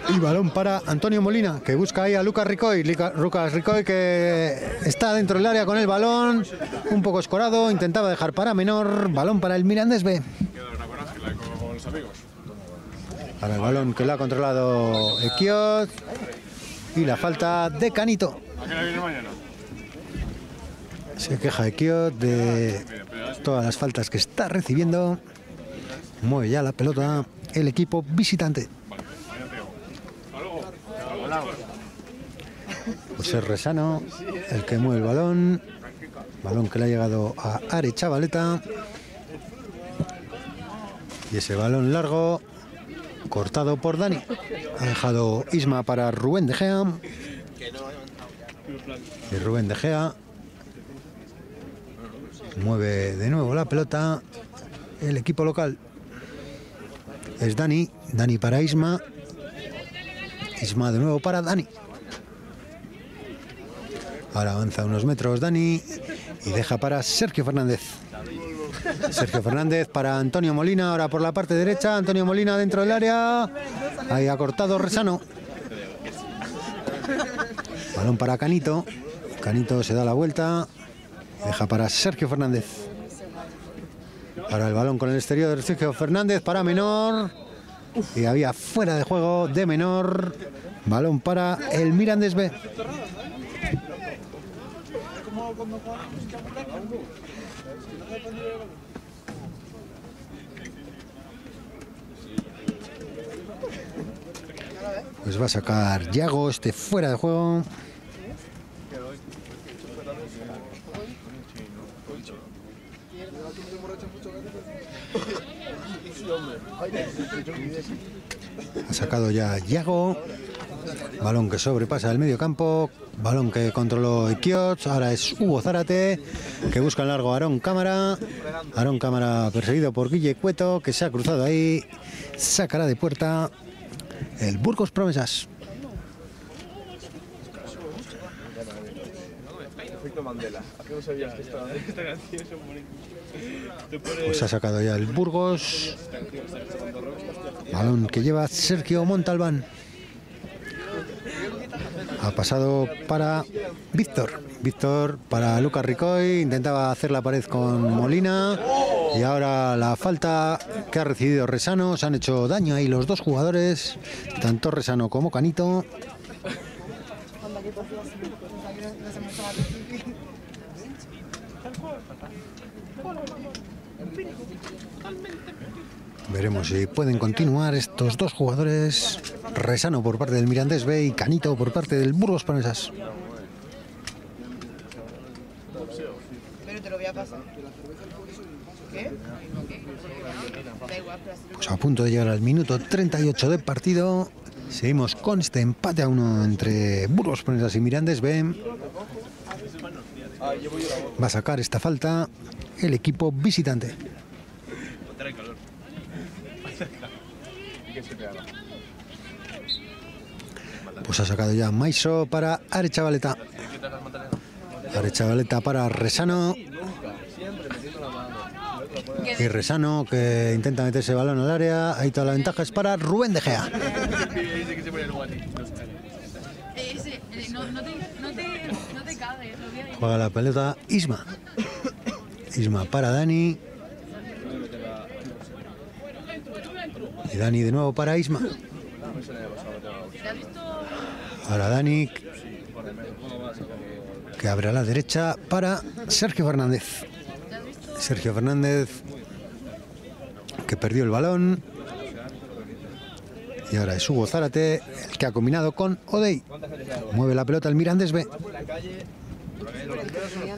Y balón para Antonio Molina, que busca ahí a Lucas Ricoy. Lucas Ricoy que está dentro del área con el balón, un poco escorado, intentaba dejar para menor. Balón para el Mirandés B. Para el balón que lo ha controlado Equiot. Y la falta de Canito. Se queja Equiot de todas las faltas que está recibiendo. Mueve ya la pelota el equipo visitante. José Resano, el que mueve el balón. Balón que le ha llegado a Are Chavaleta. Y ese balón largo, cortado por Dani. Ha dejado Isma para Rubén De Gea. Y Rubén De Gea mueve de nuevo la pelota el equipo local. Es Dani, Dani para Isma. Isma de nuevo para Dani. Ahora avanza unos metros Dani y deja para Sergio Fernández. Sergio Fernández para Antonio Molina, ahora por la parte derecha, Antonio Molina dentro del área. Ahí ha cortado Resano. Balón para Canito. Canito se da la vuelta. Deja para Sergio Fernández. Para el balón con el exterior de Sergio Fernández para menor. Y había fuera de juego de menor. Balón para el Mirandés B. Pues va a sacar Yago este fuera de juego. Ha sacado ya Yago. Balón que sobrepasa el medio campo. Balón que controló Iquiot. Ahora es Hugo Zárate. Que busca el largo Aarón Cámara. Aarón Cámara perseguido por Guille Cueto. Que se ha cruzado ahí. Sacará de puerta el Burgos Promesas. Pues ha sacado ya el Burgos. Balón que lleva Sergio Montalbán. Ha pasado para Víctor. Víctor para Lucas Ricoy. Intentaba hacer la pared con Molina. Y ahora la falta que ha recibido Resano. Se han hecho daño ahí los dos jugadores. Tanto Resano como Canito. Veremos si pueden continuar estos dos jugadores. Resano por parte del Mirandés B y Canito por parte del Burgos Promesas. Pero te lo voy a pasar. ¿Qué? Da igual, pero así lo Pues a punto de llegar al minuto 38 de partido. Seguimos con este empate a uno entre Burgos Promesas y Mirandés B. Va a sacar esta falta el equipo visitante. Pues ha sacado ya Maiso para Arechavaleta. Arechavaleta para Resano. Y Resano que intenta meterse balón al área. Ahí toda la ventaja es para Rubén De Gea. Juega la pelota Isma. Isma para Dani. Y Dani de nuevo para Isma. Ahora Dani. Que abre a la derecha para Sergio Fernández. ¿Te has visto Sergio Fernández, que perdió el balón. Y ahora es Hugo Zárate, el que ha combinado con Odey. Mueve la pelota el Mirandés B.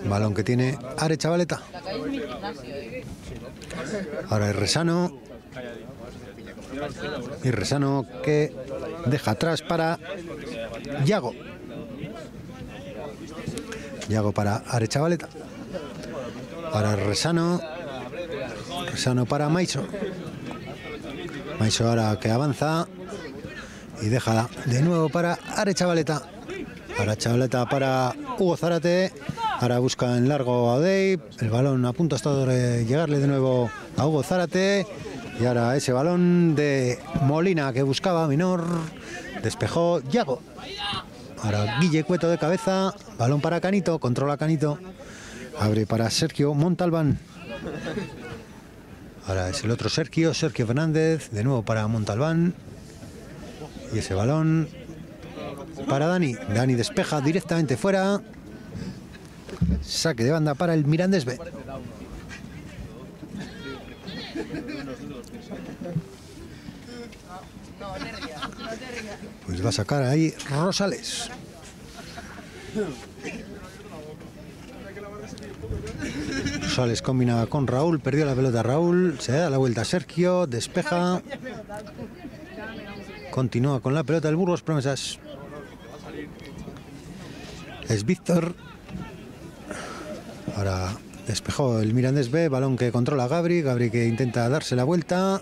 Balón que tiene Are Chavaleta. Ahora es Resano. Y Resano que deja atrás para Yago. Yago para Arechavaleta. Para Resano. Resano para Maiso. Maiso ahora que avanza. Y deja de nuevo para Arechavaleta. Arechavaleta para Hugo Zárate. Ahora busca en largo a Odey. El balón a punto está de llegarle de nuevo a Hugo Zárate. Y ahora ese balón de Molina que buscaba Menor. Despejó Yago. Ahora Guille Cueto de cabeza. Balón para Canito. Controla Canito. Abre para Sergio Montalbán. Ahora es el otro Sergio. Sergio Fernández. De nuevo para Montalbán. Y ese balón para Dani. Dani despeja directamente fuera. Saque de banda para el Mirandés. Pues va a sacar ahí Rosales. Rosales combina con Raúl, perdió la pelota Raúl, se da la vuelta a Sergio, despeja. Continúa con la pelota el Burgos Promesas. Es Víctor. Ahora despejó el Mirandés B, balón que controla Gabri, Gabri que intenta darse la vuelta.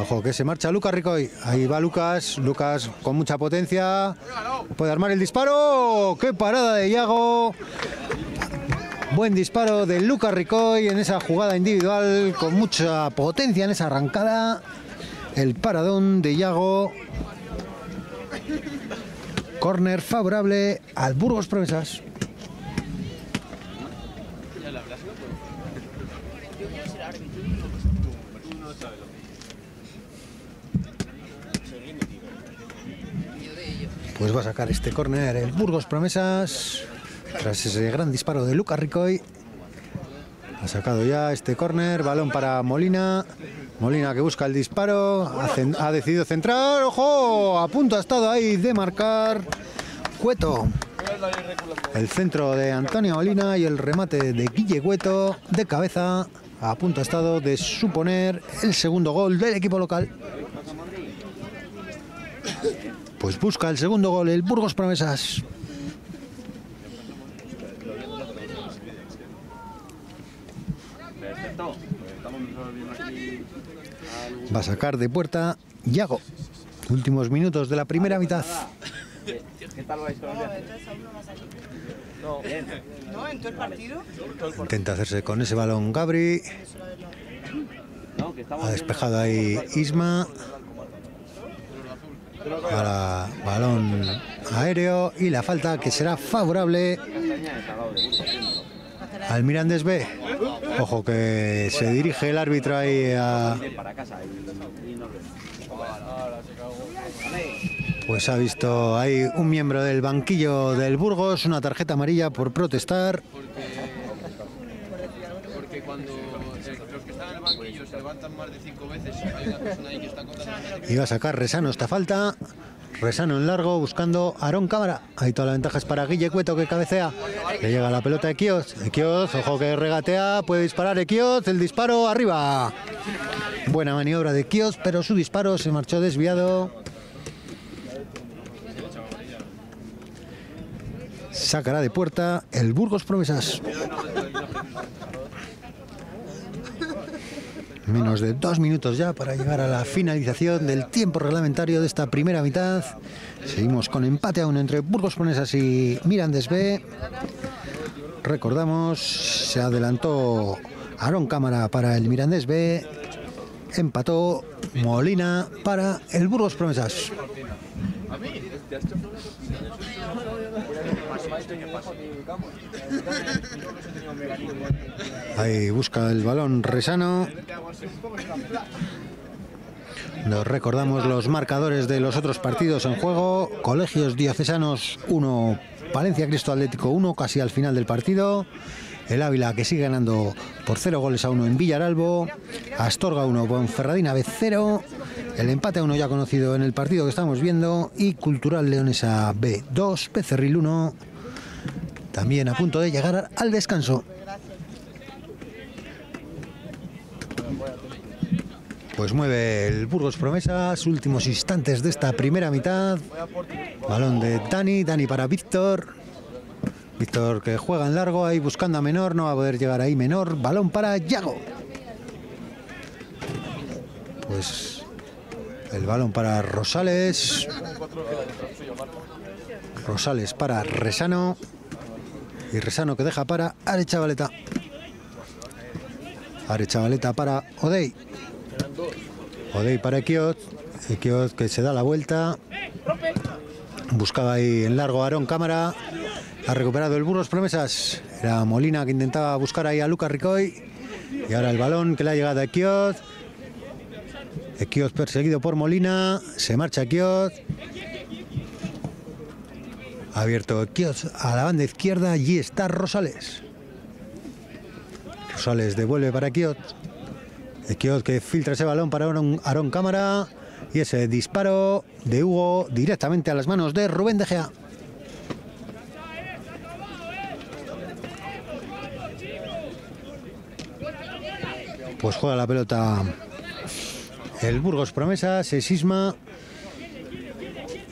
Ojo que se marcha Lucas Ricoy. Ahí va Lucas. Lucas con mucha potencia. Puede armar el disparo. ¡Qué parada de Iago! Buen disparo de Lucas Ricoy en esa jugada individual con mucha potencia en esa arrancada. El paradón de Iago. Corner favorable al Burgos Promesas. Pues va a sacar este córner el Burgos Promesas. Tras ese gran disparo de Lucas Ricoy. Ha sacado ya este córner. Balón para Molina. Molina que busca el disparo. Ha, decidido centrar. ¡Ojo! A punto ha estado ahí de marcar. Cueto. El centro de Antonio Molina y el remate de Guille Cueto de cabeza. A punto ha estado de suponer el segundo gol del equipo local. Pues busca el segundo gol el Burgos Promesas. Va a sacar de puerta Yago. Últimos minutos de la primera mitad. ¿Qué tal vais con el viaje? Entonces aún no va a salir. No, en todo el partido. Intenta hacerse con ese balón Gabri. Ha despejado ahí Isma. Ahora balón aéreo y la falta que será favorable al Mirandés B. Ojo que se dirige el árbitro ahí a. Pues ha visto ahí un miembro del banquillo del Burgos una tarjeta amarilla por protestar. Porque cuando los que están en el banquillo se levantan más de cinco veces, hay una persona ahí que está contando. Y va a sacar Resano esta falta. Resano en largo buscando Aarón Cámara. Ahí toda la ventaja es para Guille Cueto que cabecea. Le llega la pelota de Equioz. Equioz, ojo que regatea. Puede disparar Equioz. El disparo arriba. Buena maniobra de Equioz, pero su disparo se marchó desviado. Sacará de puerta el Burgos Promesas. Menos de dos minutos ya para llegar a la finalización del tiempo reglamentario de esta primera mitad. Seguimos con empate aún entre Burgos Promesas y Mirandés B. Recordamos, se adelantó Aarón Cámara para el Mirandés B. Empató Molina para el Burgos Promesas. Ahí busca el balón Resano. Nos recordamos los marcadores de los otros partidos en juego. Colegios Diocesanos 1, Palencia Cristo Atlético 1, casi al final del partido. El Ávila que sigue ganando por 0 goles a 1 en Villaralbo. Astorga 1, Ponferradina B 0. El empate a 1 ya conocido en el partido que estamos viendo. Y Cultural Leonesa B 2, Becerril 1. También a punto de llegar al descanso. Pues mueve el Burgos Promesas, últimos instantes de esta primera mitad. Balón de Dani, Dani para Víctor. Víctor que juega en largo ahí buscando a Menor, no va a poder llegar ahí Menor. Balón para Yago. Pues el balón para Rosales. Rosales para Resano. Y Resano que deja para Are Chavaleta. Are Chavaleta para Odey. Odey para Ekiot. Ekiot que se da la vuelta. Buscaba ahí en largo Aarón Cámara. Ha recuperado el Burgos Promesas. Era Molina que intentaba buscar ahí a Lucas Ricoy. Y ahora el balón que le ha llegado a Ekiot. Ekiot perseguido por Molina. Se marcha Ekiot. Abierto a la banda izquierda. Allí está Rosales. Rosales devuelve para Ekiot. Ekiot que filtra ese balón para Aarón Cámara. Y ese disparo de Hugo directamente a las manos de Rubén De Gea. Pues juega la pelota el Burgos Promesas, es Isma.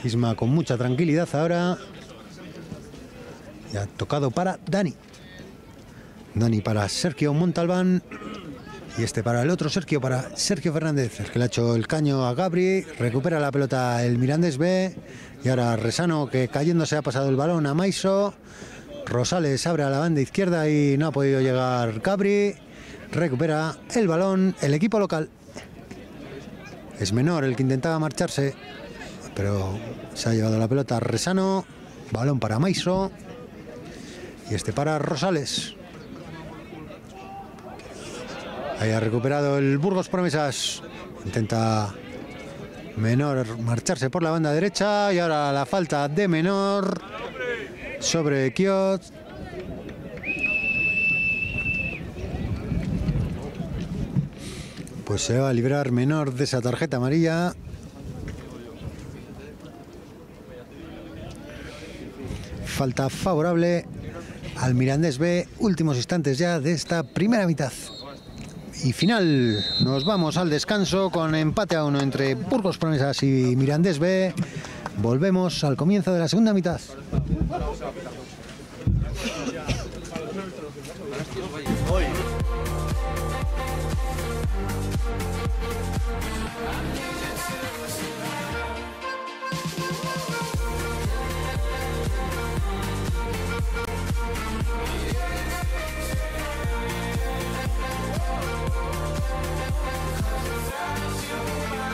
Isma con mucha tranquilidad ahora. Ya tocado para Dani. Dani para Sergio Montalbán. Y este para el otro Sergio, para Sergio Fernández, el que le ha hecho el caño a Gabri. Recupera la pelota el Mirandés B. Y ahora Resano, que cayéndose ha pasado el balón a Maiso. Rosales abre a la banda izquierda y no ha podido llegar Gabri. Recupera el balón el equipo local. Es menor el que intentaba marcharse, pero se ha llevado la pelota Resano. Balón para Maiso. Y este para Rosales. Ahí ha recuperado el Burgos Promesas. Intenta Menor marcharse por la banda derecha. Y ahora la falta de Menor sobre Kiot. Pues se va a librar Menor de esa tarjeta amarilla. Falta favorable al Mirandés B. Últimos instantes ya de esta primera mitad. Y final, nos vamos al descanso con empate a uno entre Burgos Promesas y Mirandés B. Volvemos al comienzo de la segunda mitad. You're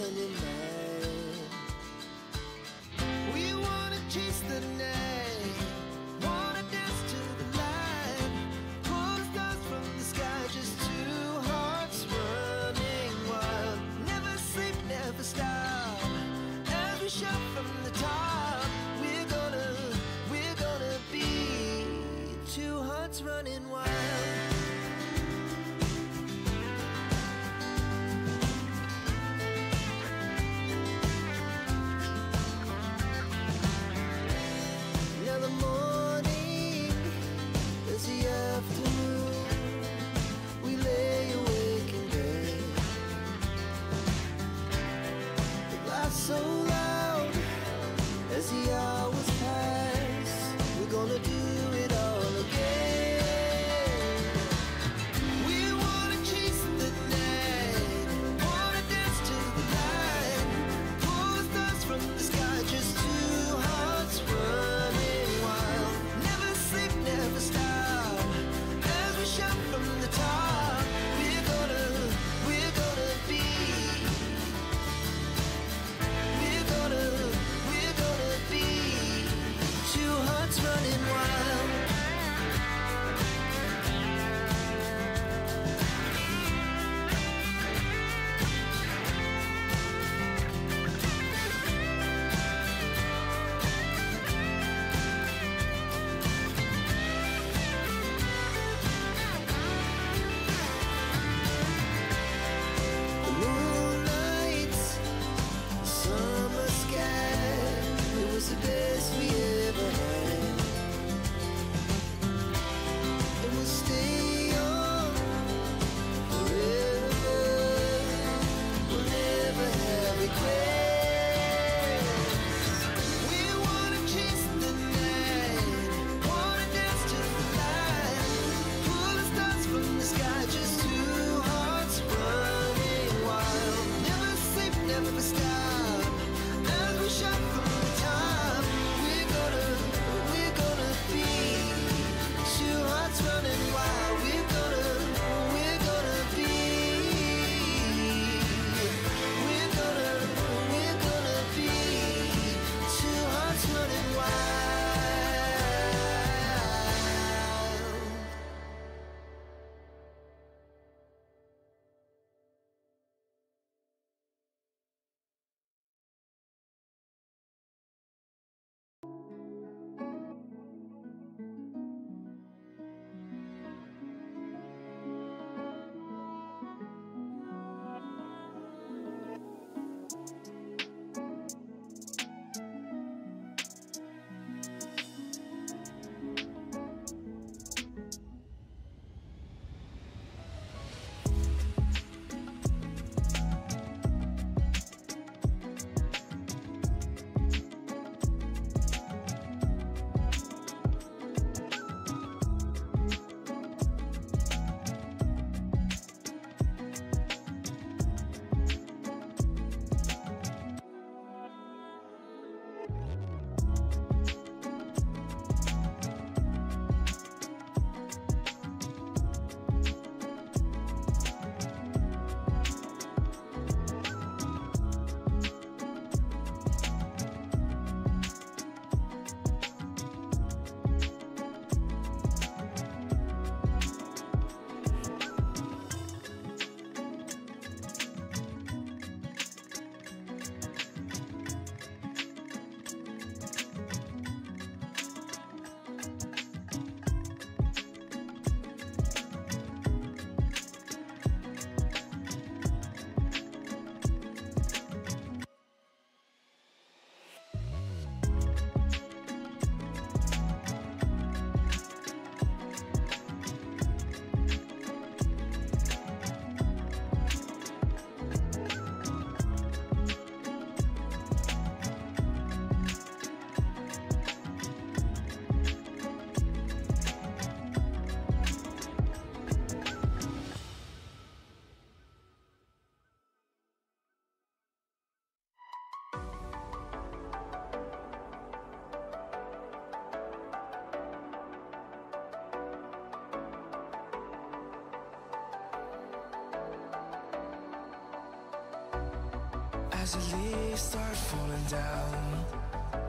As the leaves start falling down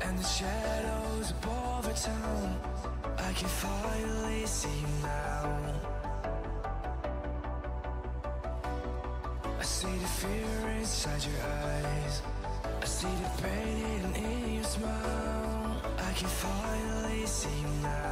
and the shadows above the town, I can finally see you now. I see the fear inside your eyes. I see the pain in your smile. I can finally see you now.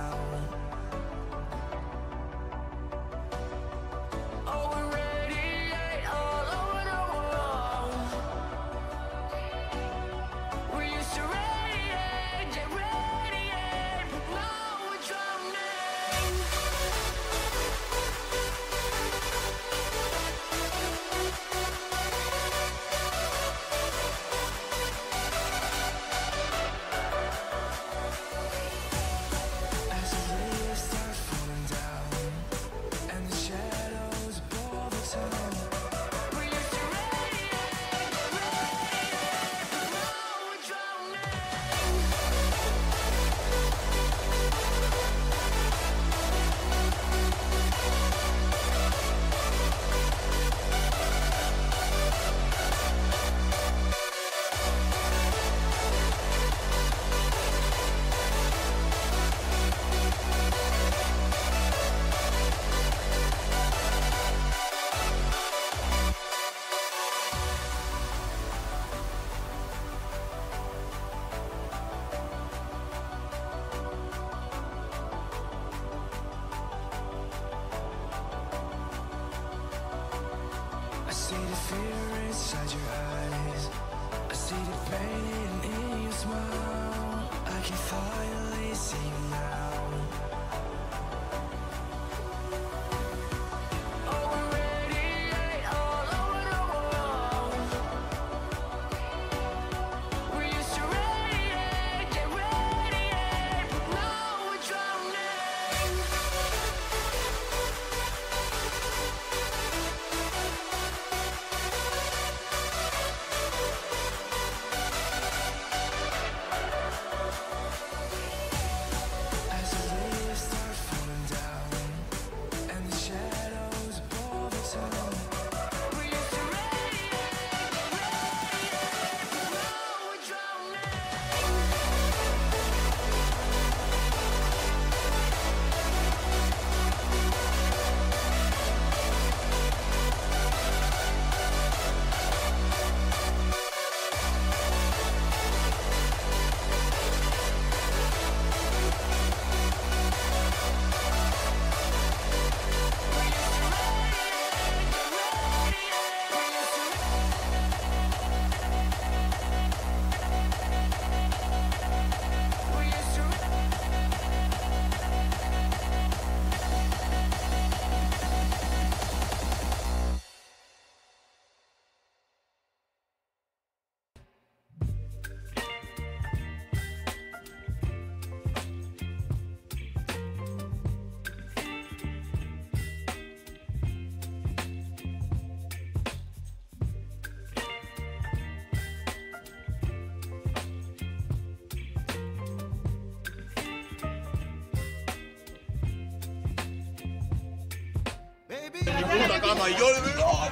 Y yo le digo, ¡oh,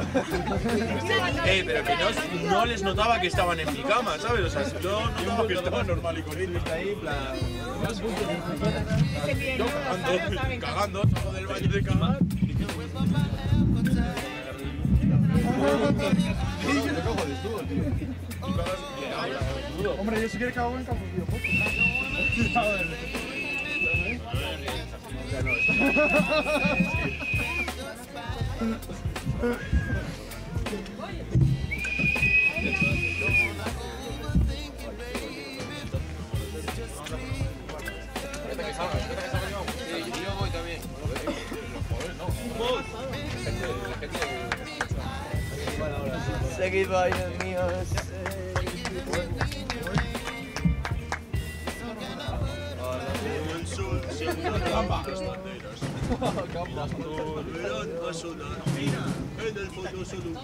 Eh, pero que no, no les notaba que estaban en mi cama, ¿sabes? O sea, yo notaba que estaban normal y corriente ahí, en plan. Yo cagando, cagando, salgo del baño de cagar. Hombre, yo si quiere cago en también. Seguid. Volverán a sonar fina en el fondo solo.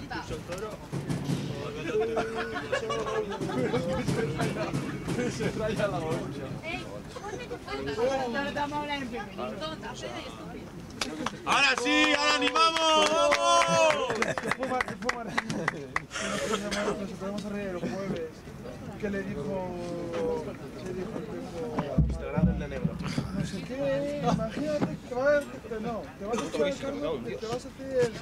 Ahora sí, ahora animamos. ¡Vamos! Podemos arreglar el jueves. ¿Qué le dijo? ¿Qué dijo? No sé qué, imagínate que te va a no, te vas a echar Carlos, te vas a hacer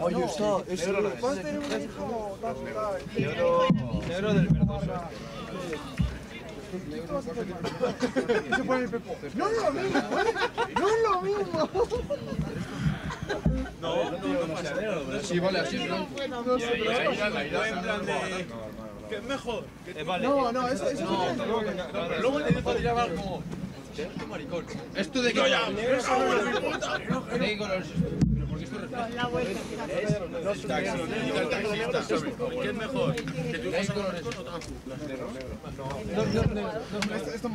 Oye, no, está, es negro, vas a tener un hijo, tal, tal. Negro del verdoso. ¿Qué vas a hacer? Y se pone el Pepo. No es lo mismo, ¿eh? No es lo mismo. No, no, no pasa nada. Sí, vale, así, ¿no? No. No, no, No, no. Esto. No, no esto. El el. ¿Qué es mejor? Que tú vas a hablar con otra. Esto, es esto.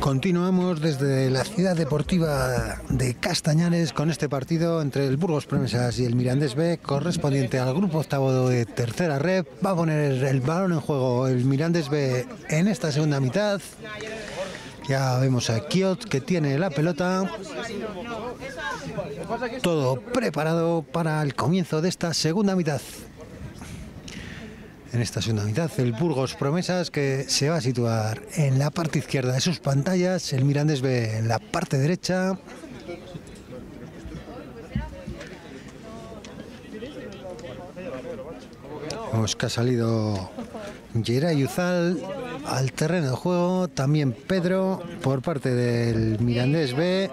Continuamos desde la ciudad deportiva de Castañares con este partido entre el Burgos Promesas y el Mirandés B, correspondiente al grupo octavo de tercera red. Va a poner el balón en juego el Mirandés B en esta segunda mitad. Ya vemos a Kiot que tiene la pelota. Todo preparado para el comienzo de esta segunda mitad. En esta segunda mitad, el Burgos Promesas que se va a situar en la parte izquierda de sus pantallas, el Mirandés B en la parte derecha. Vemos que ha salido Geray Uzal al terreno de juego, también Pedro por parte del Mirandés B.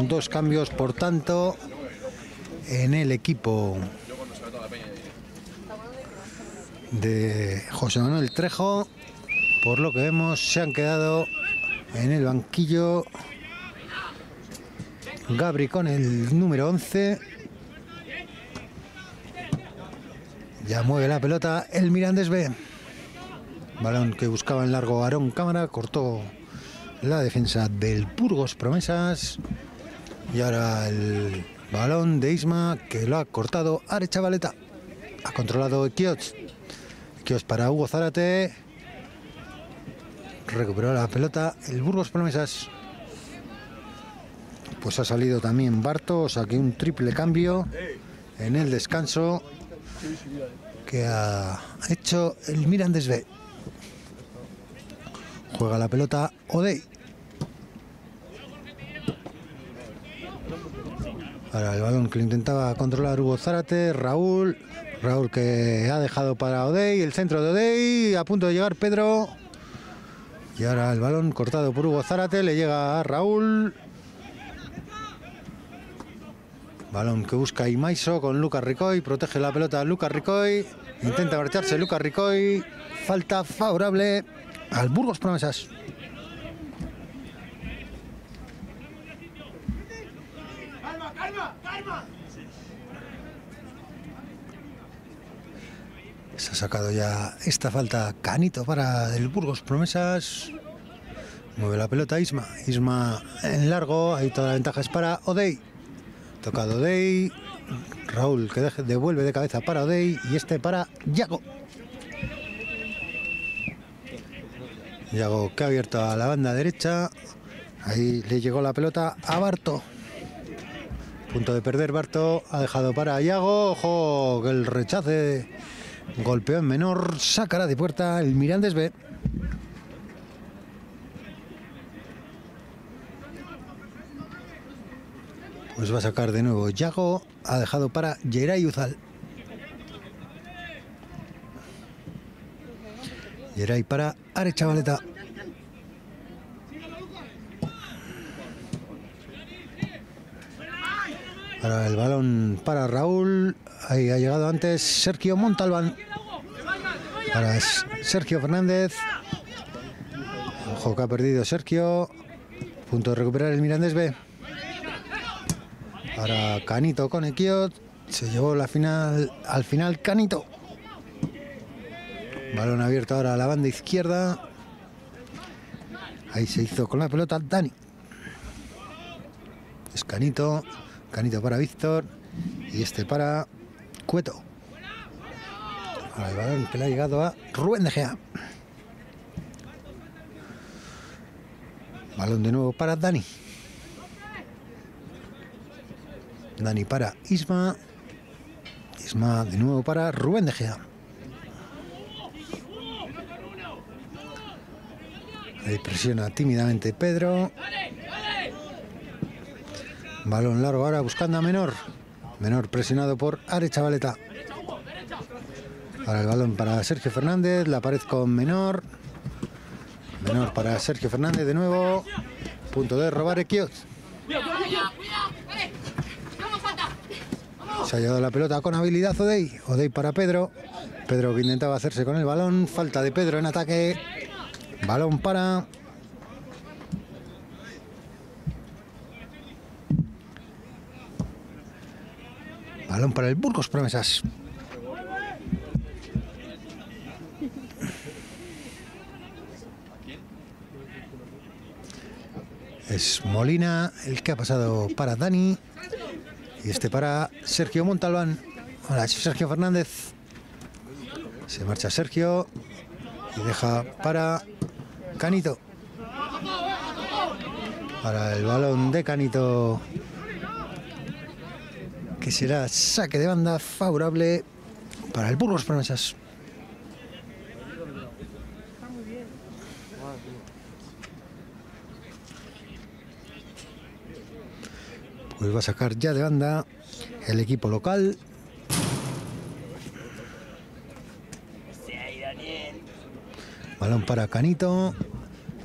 Dos cambios, por tanto, en el equipo de José Manuel Trejo. Por lo que vemos, se han quedado en el banquillo Gabri con el número 11. Ya mueve la pelota el Mirandés B. Balón que buscaba en largo Aarón Cámara, cortó la defensa del Burgos Promesas. Y ahora el balón de Isma que lo ha cortado Are Chavaleta. Ha controlado Kiots. Kiots para Hugo Zárate. Recuperó la pelota el Burgos Promesas. Pues ha salido también Barto, o sea que un triple cambio en el descanso que ha hecho el Mirandés B. Juega la pelota Odey. Ahora el balón que lo intentaba controlar Hugo Zárate, Raúl. Raúl que ha dejado para Odey, el centro de Odey, a punto de llegar Pedro. Y ahora el balón cortado por Hugo Zárate, le llega a Raúl. Balón que busca Imaiso con Lucas Ricoy, protege la pelota Lucas Ricoy, intenta marcharse Lucas Ricoy, falta favorable al Burgos Promesas. Calma, calma, calma. Se ha sacado ya esta falta Canito para el Burgos Promesas. Mueve la pelota Isma. Isma en largo. Ahí toda la ventaja es para Odey. Tocado Odey. Raúl que devuelve de cabeza para Odey. Y este para Yago. Yago que ha abierto a la banda derecha. Ahí le llegó la pelota a Barto. Punto de perder Barto. Ha dejado para Yago. Ojo que el rechace golpeó en menor. Sacará de puerta el Mirandés B. Pues va a sacar de nuevo Yago. Ha dejado para Geray Uzal. Geray para Are Chavaleta. Ahora el balón para Raúl. Ahí ha llegado antes Sergio Montalbán. Ahora Sergio Fernández. Ojo que ha perdido Sergio. Punto de recuperar el Mirandés B. Ahora Canito con Equiot. Se llevó la final al final Canito. Balón abierto ahora a la banda izquierda. Ahí se hizo con la pelota Dani. Es Canito. Canito para Víctor. Y este para Cueto. Ahora el balón que le ha llegado a Rubén de Gea. Balón de nuevo para Dani. Dani para Isma. Isma de nuevo para Rubén De Gea. Ahí presiona tímidamente Pedro. Balón largo ahora buscando a Menor. Menor presionado por Are Chavaleta. Ahora el balón para Sergio Fernández. La pared con Menor. Menor para Sergio Fernández de nuevo. Punto de robar Equiot. Se ha llevado la pelota con habilidad Odey. Odey para Pedro. Pedro que intentaba hacerse con el balón. Falta de Pedro en ataque. Balón para. Balón para el Burgos Promesas. Es Molina el que ha pasado para Dani. Y este para Sergio Montalbán. Ahora Sergio Fernández. Se marcha Sergio. Y deja para Canito. Para el balón de Canito. Que será saque de banda favorable para el Burgos Promesas. Pues va a sacar ya de banda el equipo local. Balón para Canito.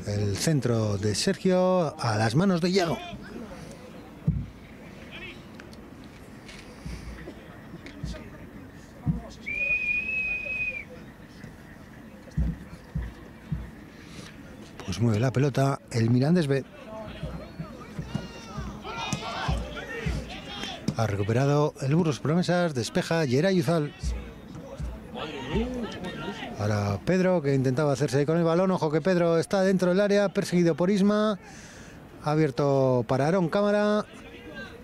El centro de Sergio a las manos de Iago. Pues mueve la pelota el Mirandés B. Ha recuperado el Burros Promesas, despeja Yeray Uzal. Ahora Pedro que intentaba hacerse con el balón. Ojo que Pedro está dentro del área, perseguido por Isma. Ha abierto para Aaron Cámara.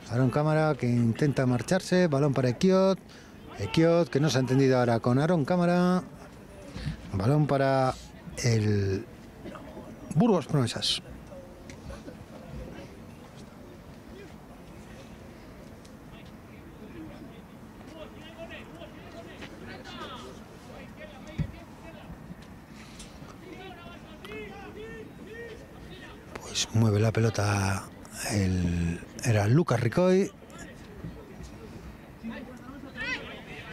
Aaron Cámara que intenta marcharse. Balón para Equiot. Equiot que no se ha entendido ahora con Aaron Cámara. Balón para el Burgos Promesas. Mueve la pelota el, era Lucas Ricoy.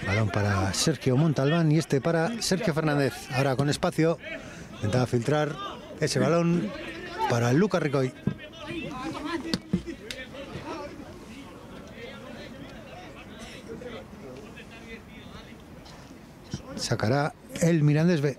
Balón para Sergio Montalbán y este para Sergio Fernández. Ahora con espacio. Intentaba filtrar ese balón para Lucas Ricoy. Sacará el Mirandés B.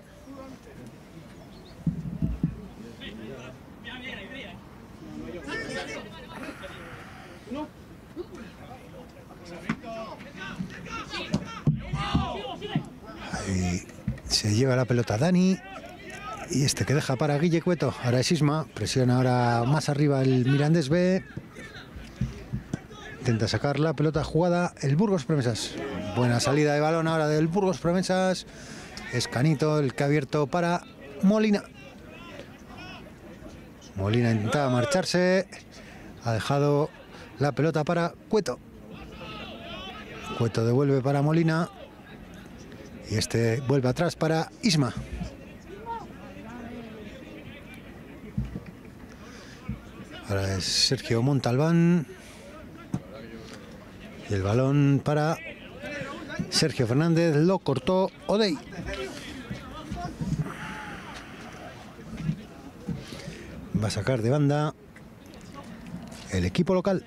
Ahí se lleva la pelota Dani. Y este que deja para Guille Cueto. Ahora es Isma. Presiona ahora más arriba el Mirandés B. Intenta sacar la pelota jugada el Burgos Promesas. Buena salida de balón ahora del Burgos Promesas. Es Canito el que ha abierto para Molina. Molina intentaba marcharse. Ha dejado la pelota para Cueto. Cueto devuelve para Molina. Y este vuelve atrás para Isma. Ahora es Sergio Montalbán. Y el balón para Sergio Fernández. Lo cortó Odey. Va a sacar de banda el equipo local.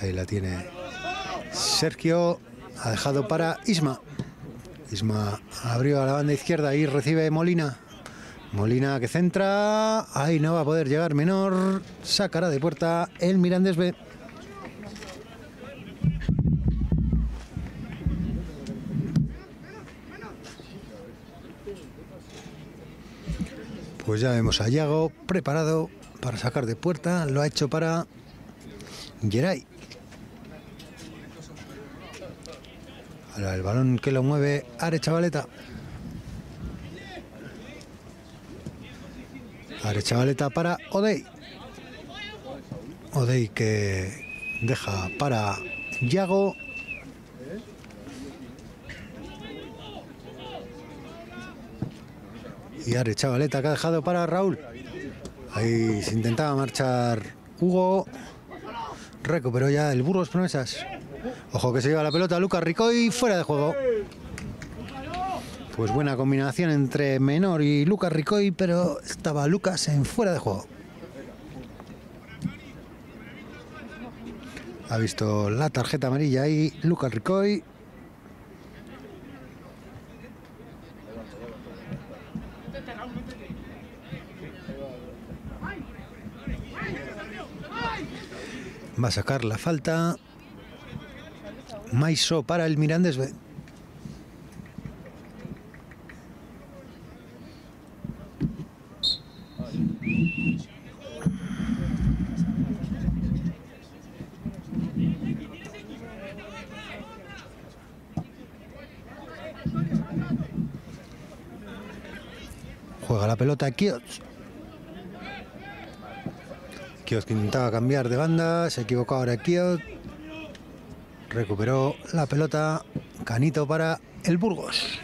Ahí la tiene Sergio. Ha dejado para Isma. Isma abrió a la banda izquierda y recibe Molina. Molina que centra. Ahí no va a poder llegar menor. Sacará de puerta el Mirandés B. Pues ya vemos a Yago preparado para sacar de puerta. Lo ha hecho para Geray. El balón que lo mueve Are Chavaleta. Arechavaleta para Odey. Odey que deja para Yago. Y Arechavaleta que ha dejado para Raúl. Ahí se intentaba marchar Hugo. Recuperó ya el Burgos Promesas. Ojo que se lleva la pelota Lucas Ricoy fuera de juego. Pues buena combinación entre Menor y Lucas Ricoy, pero estaba Lucas en fuera de juego. Ha visto la tarjeta amarilla ahí Lucas Ricoy. Va a sacar la falta. Maiso para el Mirandés. Juega la pelota Kiots. Kiots que intentaba cambiar de banda, se equivocó ahora Kiots. Recuperó la pelota Canito para el Burgos.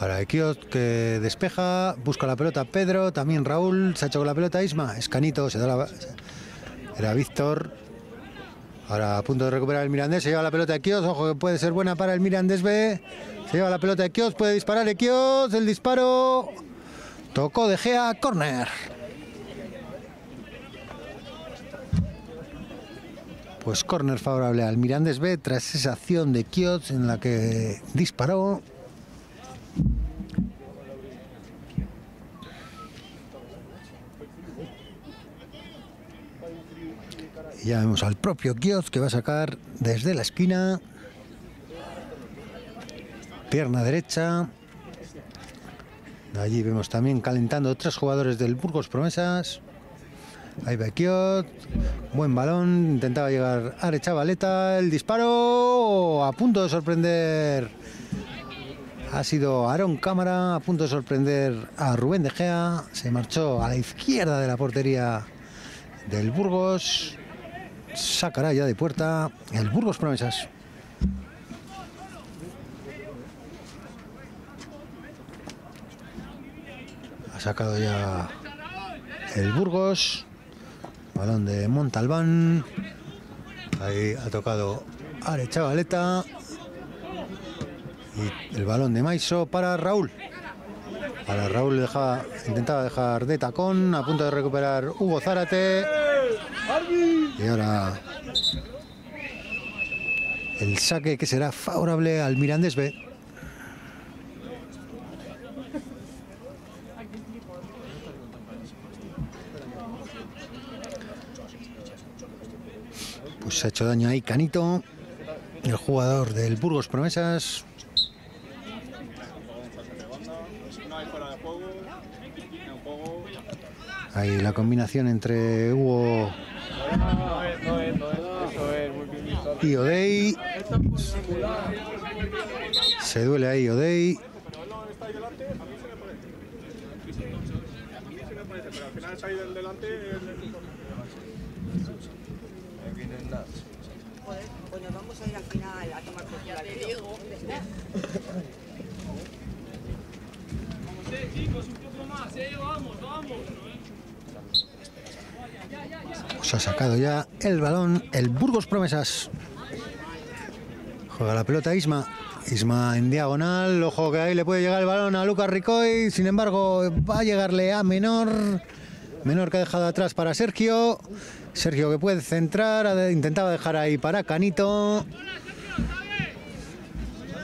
Ahora Kiots que despeja, busca la pelota Pedro, también Raúl, se ha hecho con la pelota Isma, es Canito, se da la... Era Víctor. Ahora a punto de recuperar el Mirandés, se lleva la pelota Kios, ojo que puede ser buena para el Mirandés B. Se lleva la pelota Kios, puede disparar Kios, el disparo. Tocó de Gea, corner. Pues corner favorable al Mirandés B tras esa acción de Kios en la que disparó. Y ya vemos al propio Kios que va a sacar desde la esquina. Pierna derecha. Allí vemos también calentando tres jugadores del Burgos Promesas. Ahí Kiot. Buen balón. Intentaba llegar a Chavaleta. El disparo. A punto de sorprender. Ha sido Aarón Cámara. A punto de sorprender a Rubén De Gea. Se marchó a la izquierda de la portería del Burgos. Sacará ya de puerta el Burgos Promesas. Ha sacado ya el Burgos. Balón de Montalbán. Ahí ha tocado Are Chavaleta. Y el balón de Maiso para Raúl. Para Raúl dejaba, intentaba dejar de tacón. A punto de recuperar Hugo Zárate. Y ahora el saque que será favorable al Mirandés B. Pues se ha hecho daño ahí Canito, el jugador del Burgos Promesas. Ahí la combinación entre Hugo y Odey. Se duele ahí Odey. Pero al final es ahí del delante. Joder, coño, vamos a ir al final a tomar por culo. te digo. Vamos, eh, chicos, un poco más, vamos, vamos. Ha sacado ya el balón el Burgos Promesas. Juega la pelota Isma. Isma en diagonal. Ojo que ahí le puede llegar el balón a Lucas Ricoy. Sin embargo, va a llegarle a Menor. Menor que ha dejado atrás para Sergio. Sergio que puede centrar. Intentaba dejar ahí para Canito.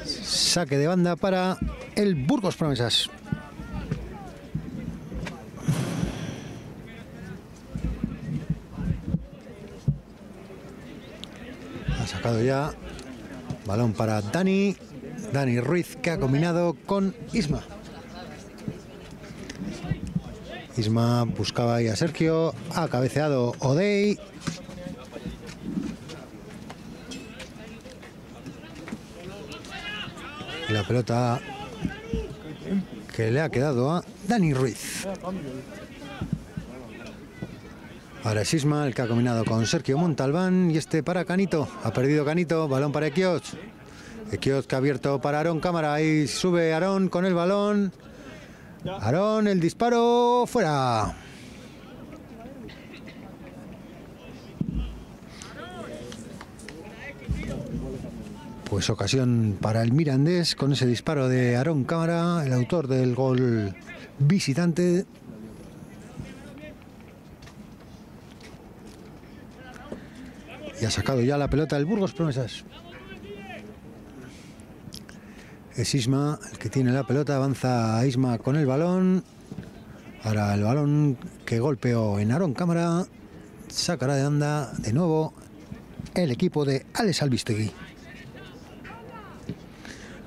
Saque de banda para el Burgos Promesas. Ha sacado ya balón para Dani. Dani Ruiz que ha combinado con Isma. Isma buscaba ahí a Sergio. Ha cabeceado Odey. La pelota que le ha quedado a Dani Ruiz. Ahora es Isma el que ha combinado con Sergio Montalbán y este para Canito. Ha perdido Canito, balón para Equioz. Equioz que ha abierto para Aarón Cámara. Ahí sube Aarón con el balón. Aarón, el disparo fuera. Pues ocasión para el Mirandés con ese disparo de Aarón Cámara, el autor del gol visitante. Y ha sacado ya la pelota el Burgos Promesas. Es Isma el que tiene la pelota, avanza Isma con el balón. Ahora el balón que golpeó en Aarón Cámara sacará de anda de nuevo el equipo de Alex Albistegui.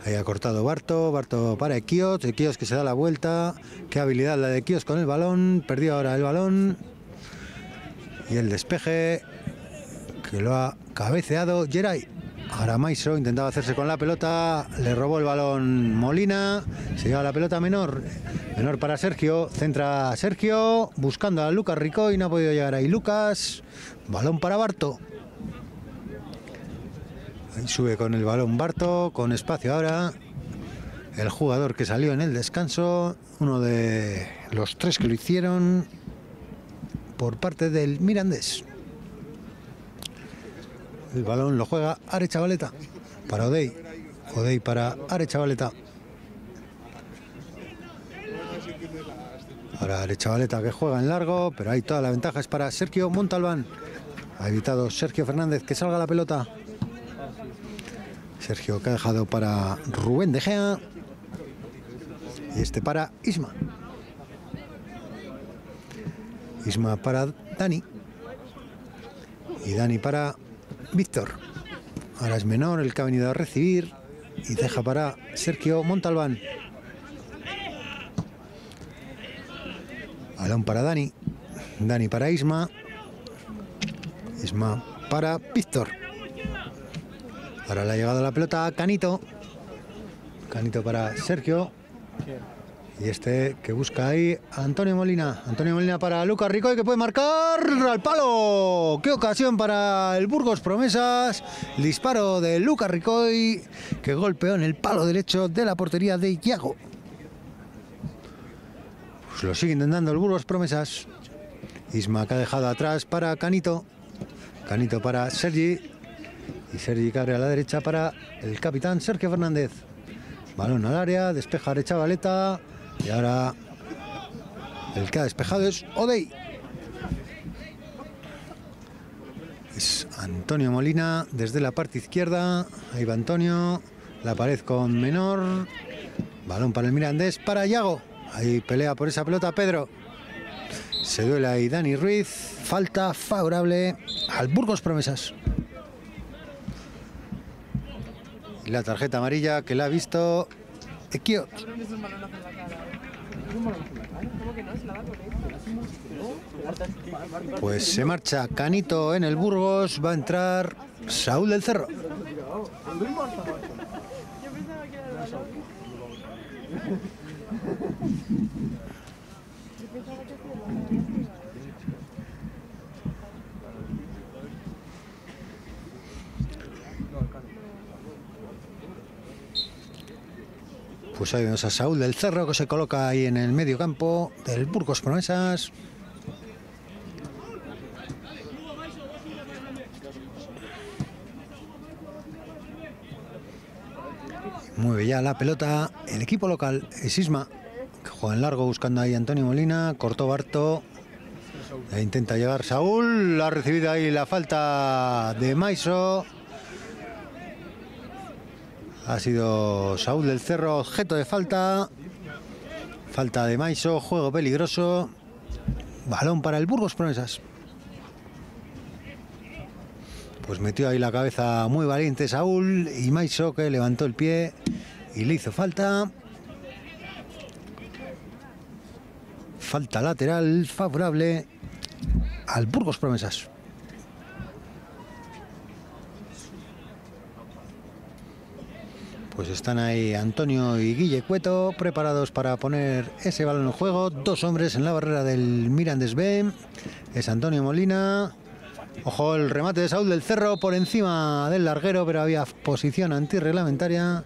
Ahí ha cortado Barto, Barto para Equioz, Equioz que se da la vuelta. Qué habilidad la de Equioz con el balón, perdió ahora el balón. Y el despeje que lo ha cabeceado Geray. Ahora Maiso intentaba hacerse con la pelota, le robó el balón Molina, se lleva la pelota menor, menor para Sergio, centra Sergio, buscando a Lucas Ricoy, no ha podido llegar ahí Lucas, balón para Barto. Sube con el balón Barto, con espacio ahora. El jugador que salió en el descanso, uno de los tres que lo hicieron por parte del Mirandés. El balón lo juega Are Chavaleta para Odey. Odey para Are Chavaleta. Ahora Are Chavaleta que juega en largo, pero ahí toda la ventaja es para Sergio Montalbán. Ha evitado Sergio Fernández que salga la pelota. Sergio que ha dejado para Rubén De Gea. Y este para Isma. Isma para Dani. Y Dani para Víctor. Ahora es menor el que ha venido a recibir. Y deja para Sergio Montalbán. Balón para Dani. Dani para Isma. Isma para Víctor. Ahora le ha llegado la pelota a Canito. Canito para Sergio. Y este que busca ahí Antonio Molina. Antonio Molina para Lucas Ricoy que puede marcar al palo. Qué ocasión para el Burgos Promesas. Disparo de Lucas Ricoy que golpeó en el palo derecho de la portería de Iago. Pues lo sigue intentando el Burgos Promesas. Isma que ha dejado atrás para Canito. Canito para Sergi. Y Sergi que abre a la derecha para el capitán Sergio Fernández. Balón al área, despeja a Chavaleta. Y ahora el que ha despejado es Odey. Es Antonio Molina desde la parte izquierda. Ahí va Antonio. La pared con menor. Balón para el Mirandés para Yago. Ahí pelea por esa pelota Pedro. Se duele ahí Dani Ruiz. Falta favorable al Burgos Promesas. Y la tarjeta amarilla que la ha visto Equio. Pues se marcha Canito en el Burgos. Va a entrar Saúl del Cerro. Pues ahí vemos a Saúl del Cerro que se coloca ahí en el medio campo del Burgos Promesas. Mueve ya la pelota el equipo local, es Isma, que juega en largo buscando ahí Antonio Molina, cortó Barto, e intenta llegar Saúl, ha recibido ahí la falta de Maiso. Ha sido Saúl del Cerro objeto de falta. Falta de Maiso, juego peligroso. Balón para el Burgos Promesas. Pues metió ahí la cabeza muy valiente Saúl y Maiso que levantó el pie y le hizo falta. Falta lateral favorable al Burgos Promesas. Pues están ahí Antonio y Guille Cueto preparados para poner ese balón en juego. Dos hombres en la barrera del Mirandés B. Es Antonio Molina. Ojo, el remate de Saúl del Cerro por encima del larguero, pero había posición antirreglamentaria.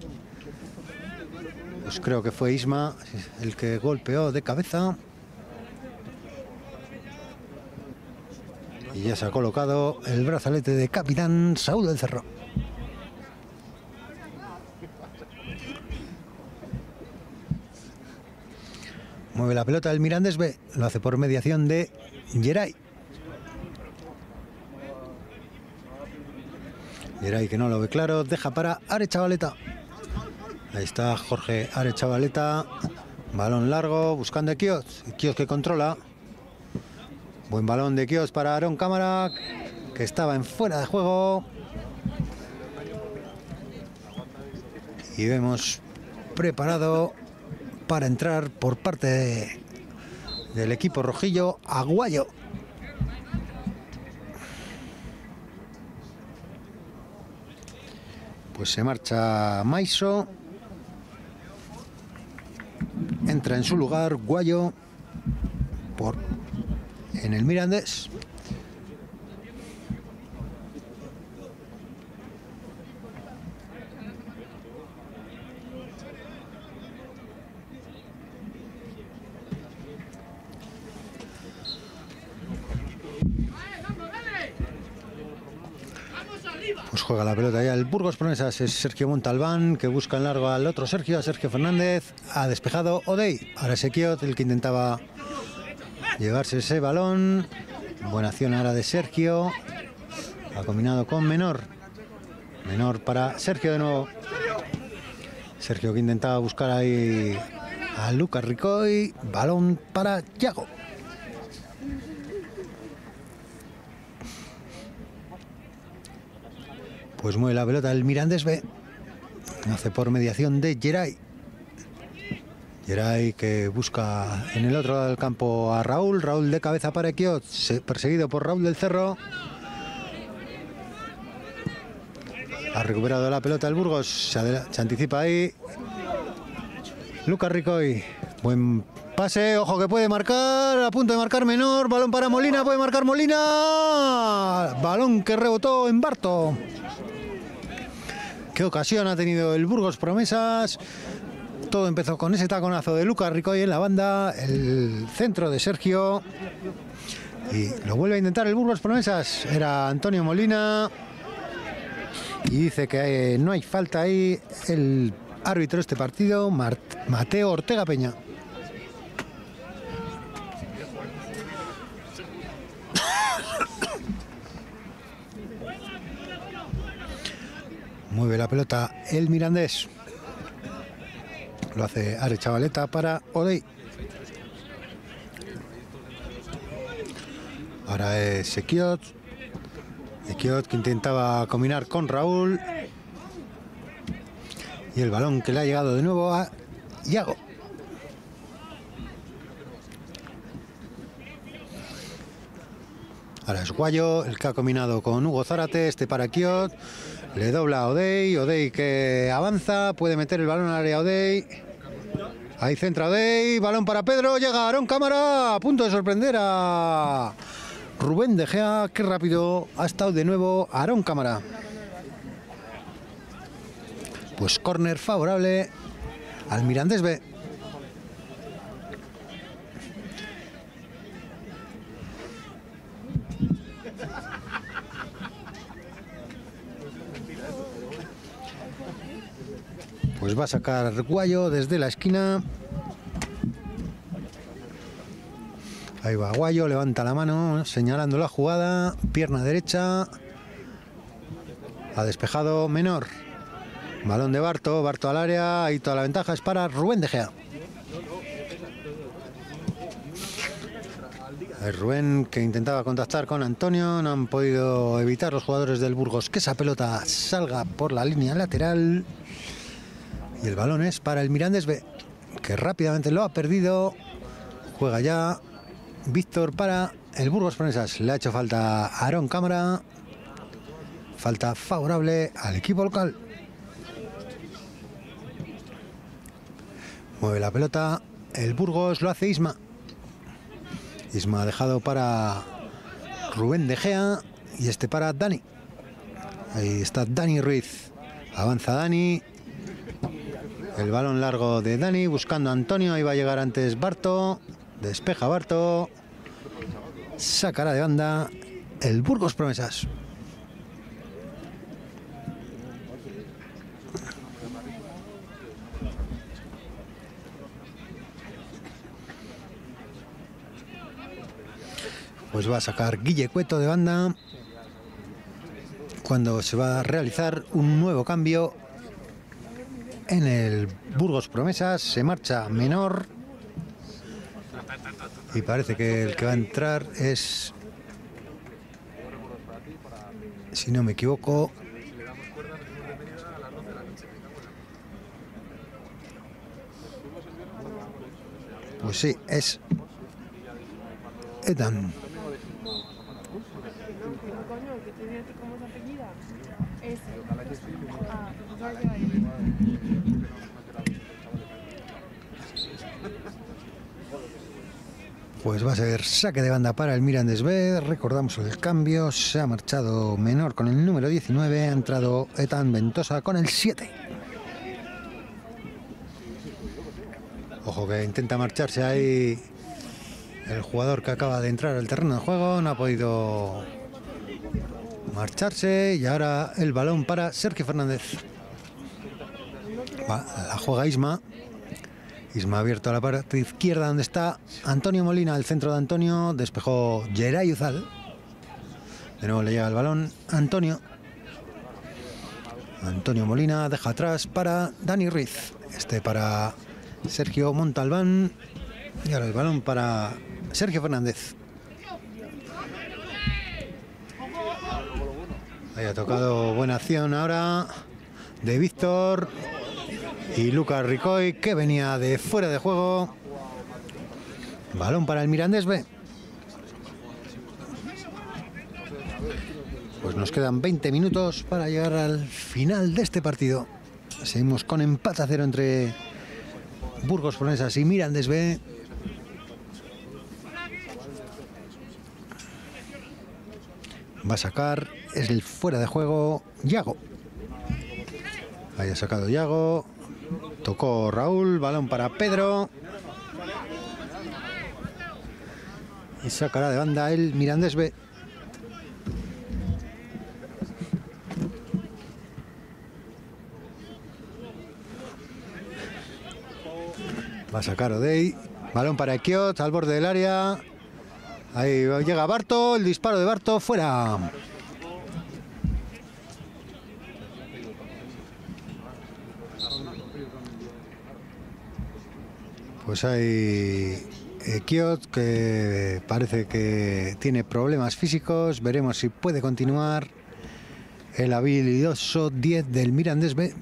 Pues creo que fue Isma el que golpeó de cabeza. Y ya se ha colocado el brazalete de capitán Saúl del Cerro. Mueve la pelota el Mirandés B. Lo hace por mediación de Geray. Geray que no lo ve claro. Deja para Are Chavaleta. Ahí está Jorge Are Chavaleta. Balón largo buscando a Kios. Kios que controla. Buen balón de Kios para Aaron Cámara. Que estaba en fuera de juego. Y vemos preparado para entrar por parte de- del equipo rojillo Aguayo. Pues se marcha Maiso. Entra en su lugar Guayo por en el Mirandés. Juega la pelota ya el Burgos Promesas. Es Sergio Montalbán que busca en largo al otro Sergio, a Sergio Fernández. Ha despejado Odey. Ahora es el que intentaba llevarse ese balón. Buena acción ahora de Sergio. Ha combinado con Menor. Menor para Sergio de nuevo. Sergio que intentaba buscar ahí a Lucas Ricoy. Balón para Yago. Pues mueve la pelota el Mirandés B. Hace por mediación de Geray. Geray que busca en el otro lado del campo a Raúl. Raúl de cabeza para Equiot. se- Perseguido por Raúl del Cerro. Ha recuperado la pelota el Burgos. Se, se anticipa ahí. Lucas Ricoy. Buen pase. Ojo que puede marcar. A punto de marcar menor. Balón para Molina. Puede marcar Molina. Balón que rebotó en Barto. Qué ocasión ha tenido el Burgos Promesas. Todo empezó con ese taconazo de Lucas Ricoy en la banda, el centro de Sergio. Y lo vuelve a intentar el Burgos Promesas. Era Antonio Molina. Y dice que eh, no hay falta ahí. El árbitro de este partido, Mateo Ortega Peña. Mueve la pelota el Mirandés. Lo hace Are Chavaleta para Odey. Ahora es Equiot. Equiot que intentaba combinar con Raúl. Y el balón que le ha llegado de nuevo a Iago. Ahora es Guayo, el que ha combinado con Hugo Zárate, este para Kiot. Le dobla a Odey, Odey que avanza, puede meter el balón al área Odey. Ahí centra Odey, balón para Pedro, llega Aarón Cámara, a punto de sorprender a Rubén De Gea, qué rápido ha estado de nuevo Aarón Cámara. Pues córner favorable al Mirandés B. Pues va a sacar Guayo desde la esquina. Ahí va Guayo, levanta la mano señalando la jugada. Pierna derecha. Ha despejado menor. Balón de Barto, Barto al área. Ahí toda la ventaja es para Rubén De Gea. Rubén que intentaba contactar con Antonio. No han podido evitar los jugadores del Burgos que esa pelota salga por la línea lateral. Y el balón es para el Mirandés B, que rápidamente lo ha perdido. Juega ya Víctor para el Burgos Promesas. Le ha hecho falta Aarón Cámara. Falta favorable al equipo local. Mueve la pelota. El Burgos lo hace Isma. Isma ha dejado para Rubén De Gea y este para Dani. Ahí está Dani Ruiz. Avanza Dani. El balón largo de Dani buscando a Antonio. Ahí va a llegar antes Barto. Despeja Barto. Sacará de banda el Burgos Promesas. Pues va a sacar Guille Cueto de banda cuando se va a realizar un nuevo cambio en el Burgos Promesas. Se marcha menor y parece que el que va a entrar es, si no me equivoco, pues sí, es Edan. Coño, que te digo cómo se apellida. Ese. Ah, vaya ahí. Pues va a ser saque de banda para el Mirandés. Recordamos el cambio. Se ha marchado menor con el número 19. Ha entrado Etan Ventosa con el 7. Ojo que intenta marcharse ahí el jugador que acaba de entrar al terreno de juego. No ha podido marcharse. Y ahora el balón para Sergio Fernández. Va, la juega Isma. Isma abierto a la parte izquierda donde está Antonio Molina, el centro de Antonio, despejó Geray Uzal. De nuevo le llega el balón Antonio. Antonio Molina deja atrás para Dani Ruiz. Este para Sergio Montalbán. Y ahora el balón para Sergio Fernández. Ahí ha tocado buena acción ahora de Víctor y Lucas Ricoy que venía de fuera de juego. Balón para el Mirandés B. Pues nos quedan 20 minutos para llegar al final de este partido. Seguimos con empate a cero entre Burgos Promesas y Mirandés B. Va a sacar, es el fuera de juego, Yago. Ahí ha sacado Yago. Tocó Raúl, balón para Pedro. Y sacará de banda el Mirandés B. Va a sacar Odey. Balón para Ekiot al borde del área. Ahí llega Barto, el disparo de Barto fuera. Pues hay Ekiot que parece que tiene problemas físicos. Veremos si puede continuar el habilidoso 10 del Mirandés B.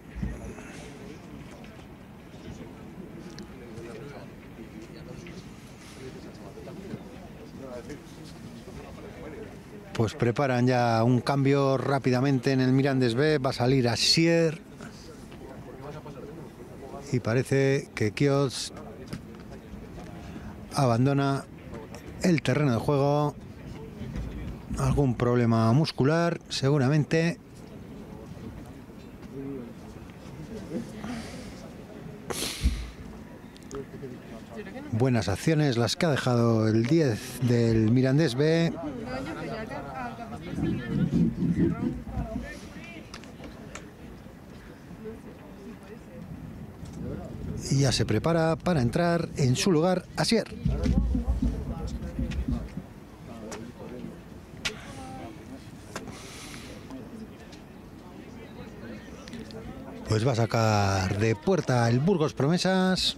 Pues preparan ya un cambio rápidamente en el Mirandés B. Va a salir Asier. Y parece que Kios abandona el terreno de juego. Algún problema muscular, seguramente. Buenas acciones las que ha dejado el 10 del Mirandés B. Ya se prepara para entrar en su lugar Asier. Pues va a sacar de puerta el Burgos Promesas.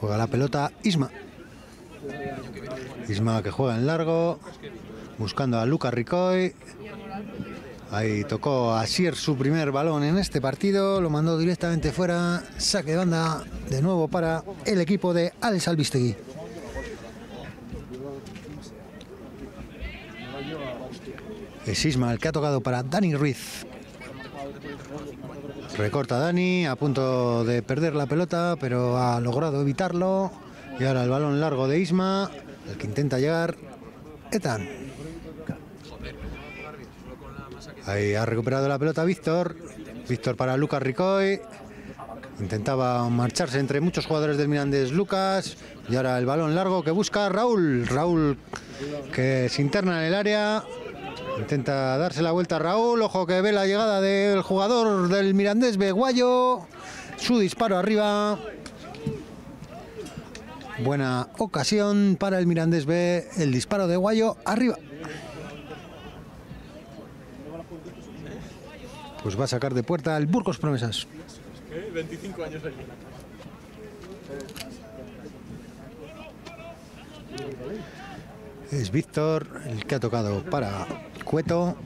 Juega la pelota Isma. Isma que juega en largo, buscando a Lucas Ricoy. Ahí tocó a Sier su primer balón en este partido, lo mandó directamente fuera. Saque de banda de nuevo para el equipo de Alex Albistegui. Es Isma el que ha tocado para Dani Ruiz. Recorta Dani, a punto de perder la pelota, pero ha logrado evitarlo. Y ahora el balón largo de Isma, el que intenta llegar, Etan. Ahí ha recuperado la pelota Víctor. Víctor para Lucas Ricoy. Intentaba marcharse entre muchos jugadores del Mirandés Lucas. Y ahora el balón largo que busca Raúl. Raúl que se interna en el área. Intenta darse la vuelta a Raúl. Ojo que ve la llegada del jugador del Mirandés Beguayo. Su disparo arriba. Buena ocasión para el Mirandés B. El disparo de Guayo arriba. Pues va a sacar de puerta el Burgos Promesas. 25 años allí. Es Víctor el que ha tocado para Cueto.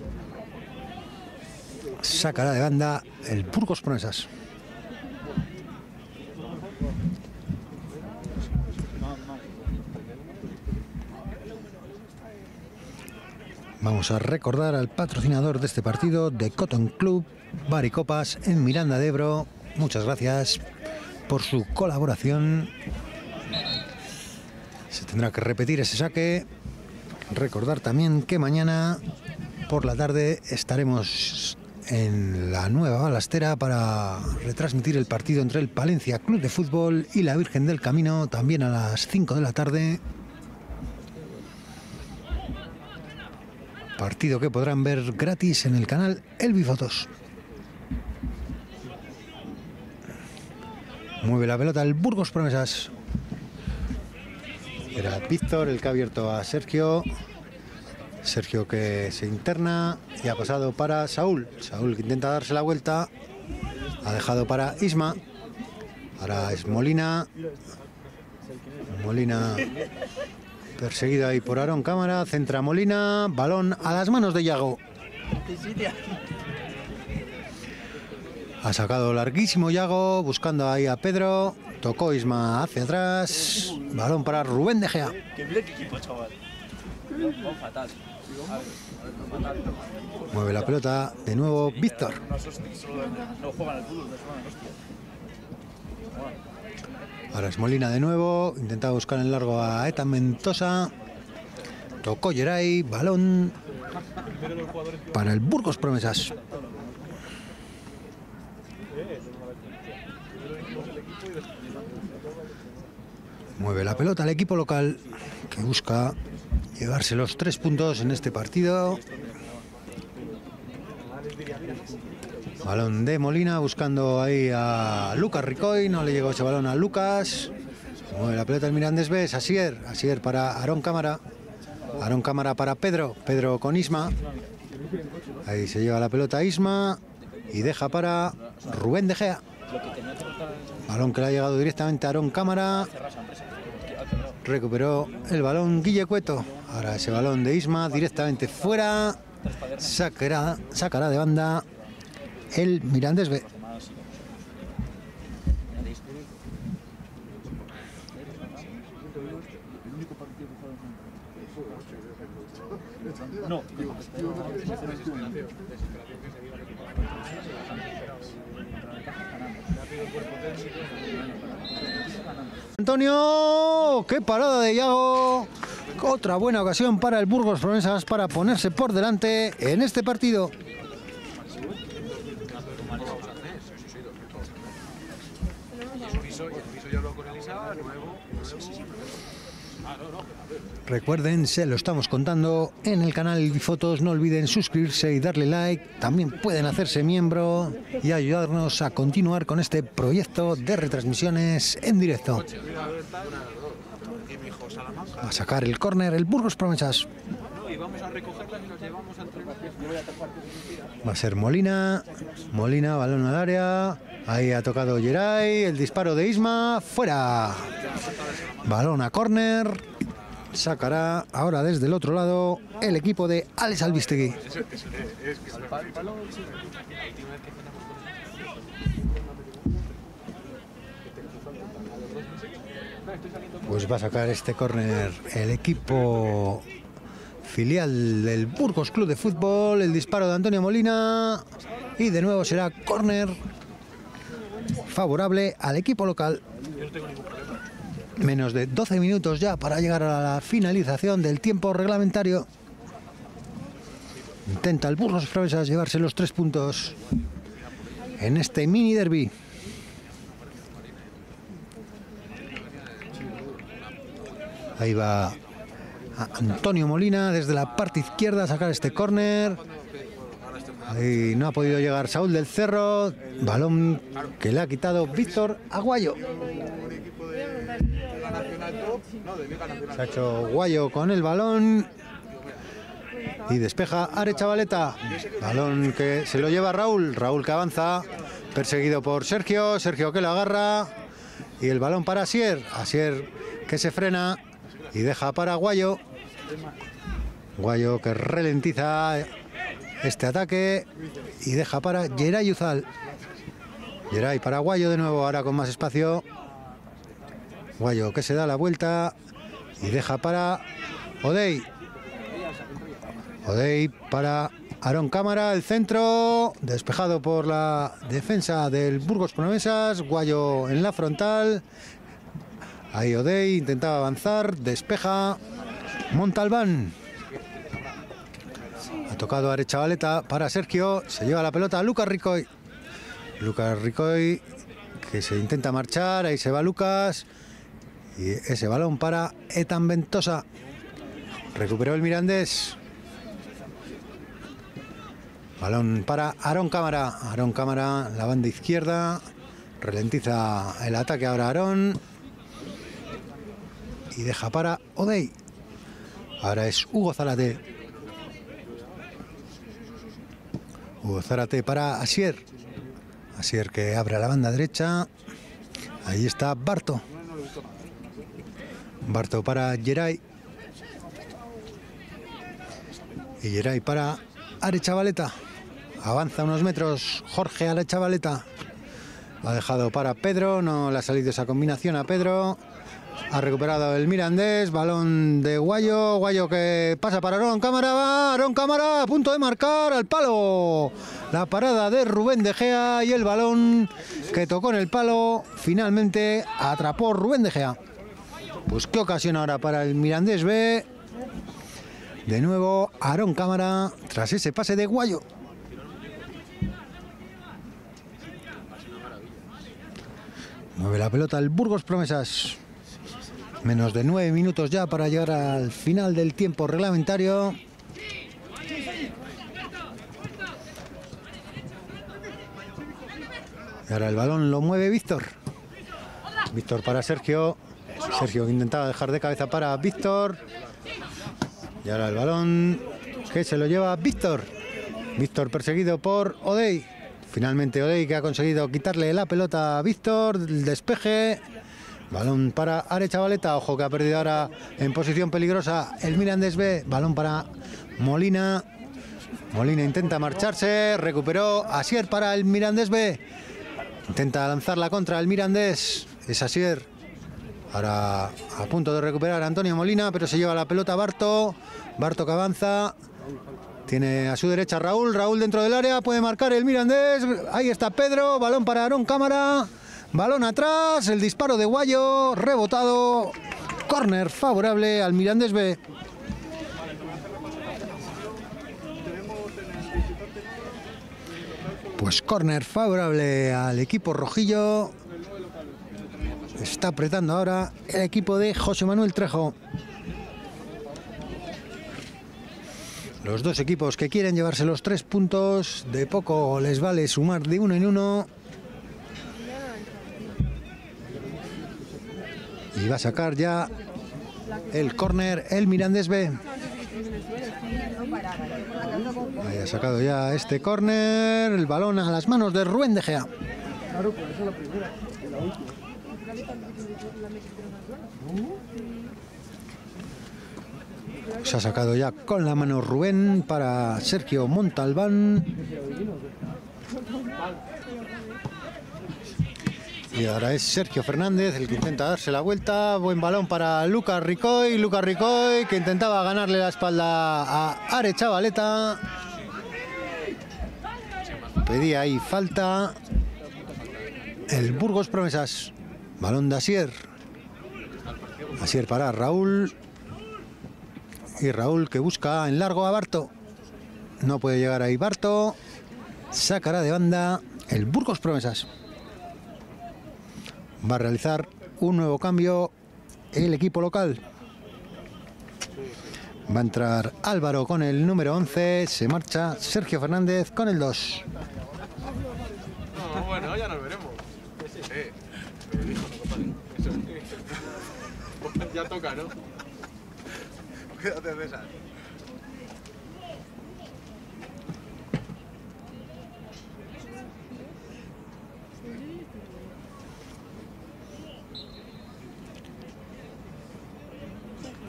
Sacará de banda el Burgos Promesas. Vamos a recordar al patrocinador de este partido, de Cotton Club, Baricopas en Miranda de Ebro. Muchas gracias por su colaboración. Se tendrá que repetir ese saque. Recordar también que mañana por la tarde estaremos en la nueva balastera para retransmitir el partido entre el Palencia Club de Fútbol y la Virgen del Camino, también a las 5 de la tarde. Partido que podrán ver gratis en el canal El Fotos. Mueve la pelota el Burgos Promesas. Era Víctor el que ha abierto a Sergio. Sergio que se interna y ha pasado para Saúl. Saúl que intenta darse la vuelta. Ha dejado para Isma. Ahora es Molina. Molina perseguido ahí por Aarón Cámara. Centra Molina. Balón a las manos de Yago. Ha sacado larguísimo Yago, buscando ahí a Pedro. Tocó Isma hacia atrás. Balón para Rubén De Gea. Mueve la pelota de nuevo Víctor. No juegan al fútbol, no juegan hostia. Ahora es Molina de nuevo. Intenta buscar en largo a Eta Mentosa. Tocó Geray. Balón para el Burgos Promesas. Mueve la pelota el equipo local que busca llevarse los tres puntos en este partido. Balón de Molina buscando ahí a Lucas Ricoy. No le llegó ese balón a Lucas. La pelota el Mirandés B. Asier. Asier para Aarón Cámara. Aarón Cámara para Pedro. Pedro con Isma. Ahí se lleva la pelota Isma. Y deja para Rubén De Gea. Balón que le ha llegado directamente a Aarón Cámara. Recuperó el balón Guille Cueto. Ahora ese balón de Isma directamente fuera. Sacará, sacará de banda el Mirandés B. No. Antonio, qué parada de Yago. Otra buena ocasión para el Burgos Promesas para ponerse por delante en este partido. Recuerden, se lo estamos contando en el canal Fotos. No olviden suscribirse y darle like. También pueden hacerse miembro y ayudarnos a continuar con este proyecto de retransmisiones en directo. A sacar el córner el Burgos Promesas. Va a ser Molina. Molina, balón al área. Ahí ha tocado Geray. El disparo de Isma. Fuera. Balón a córner. Sacará ahora desde el otro lado el equipo de Alex Albistegui. Pues va a sacar este córner el equipo filial del Burgos Club de Fútbol. El disparo de Antonio Molina. Y de nuevo será córner favorable al equipo local. Menos de 12 minutos ya para llegar a la finalización del tiempo reglamentario. Intenta el Burgos Promesas llevarse los tres puntos en este mini derby. Ahí va Antonio Molina desde la parte izquierda a sacar este córner. Ahí no ha podido llegar Saúl del Cerro. Balón que le ha quitado Víctor Aguayo. Se ha hecho Guayo con el balón. Y despeja Are Chavaleta. Balón que se lo lleva Raúl. Raúl que avanza. Perseguido por Sergio. Sergio que lo agarra. Y el balón para Asier. Asier que se frena. Y deja para Guayo. Guayo que ralentiza este ataque. Y deja para Geray Uzal. Geray para Guayo de nuevo. Ahora con más espacio. Guayo que se da la vuelta. Y deja para Odey. Odey para Aarón Cámara, el centro, despejado por la defensa del Burgos Promesas, Guayo en la frontal. Ahí Odey intentaba avanzar, despeja Montalbán. Ha tocado Arechavaleta para Sergio, se lleva la pelota a Lucas Ricoy. Lucas Ricoy que se intenta marchar, ahí se va Lucas. Y ese balón para Etan Ventosa. Recuperó el Mirandés. Balón para Aarón Cámara. Aarón Cámara, la banda izquierda. Ralentiza el ataque ahora Aarón. Y deja para Odey. Ahora es Hugo Zárate. Hugo Zárate para Asier. Asier que abre a la banda derecha. Ahí está Barto. Barto para Geray. Y Geray para Arechavaleta. Avanza unos metros Jorge Arechavaleta. Ha dejado para Pedro. No le ha salido esa combinación a Pedro. Ha recuperado el Mirandés. Balón de Guayo. Guayo que pasa para Aarón Cámara. Va Aarón Cámara a punto de marcar al palo. La parada de Rubén De Gea y el balón que tocó en el palo. Finalmente atrapó Rubén De Gea. Pues qué ocasión ahora para el Mirandés B. De nuevo, Aarón Cámara, tras ese pase de Guayo. Mueve la pelota el Burgos Promesas. Menos de nueve minutos ya para llegar al final del tiempo reglamentario. Y ahora el balón lo mueve Víctor. Víctor para Sergio. Sergio intentaba dejar de cabeza para Víctor. Y ahora el balón que se lo lleva Víctor. Víctor perseguido por Odey. Finalmente Odey que ha conseguido quitarle la pelota a Víctor. El despeje. Balón para Are Chavaleta. Ojo que ha perdido ahora en posición peligrosa el Mirandés B. Balón para Molina. Molina intenta marcharse. Recuperó Asier para el Mirandés B. Intenta lanzar la contra el Mirandés. Es Asier. Ahora a punto de recuperar Antonio Molina, pero se lleva la pelota Barto. Barto que avanza. Tiene a su derecha Raúl. Raúl dentro del área. Puede marcar el Mirandés. Ahí está Pedro. Balón para Aarón Cámara. Balón atrás. El disparo de Guayo. Rebotado. Corner favorable al Mirandés B. Pues corner favorable al equipo rojillo. Está apretando ahora el equipo de José Manuel Trejo. Los dos equipos que quieren llevarse los tres puntos, de poco les vale sumar de uno en uno. Y va a sacar ya el córner el Mirandés B. Ahí ha sacado ya este córner, el balón a las manos de Rubén De Gea. Claro, por eso la primera. y la última. Se ha sacado ya con la mano Rubén para Sergio Montalbán. Y ahora es Sergio Fernández el que intenta darse la vuelta. Buen balón para Lucas Ricoy. Lucas Ricoy que intentaba ganarle la espalda a Are Chavaleta. Pedía ahí falta. El Burgos Promesas. Balón de Asier. Asier para Raúl. Y Raúl que busca en largo a Barto. No puede llegar ahí Barto. Sacará de banda el Burgos Promesas. Va a realizar un nuevo cambio el equipo local. Va a entrar Álvaro con el número 11. Se marcha Sergio Fernández con el 2. No, bueno, ya nos veremos. Ya toca, ¿no?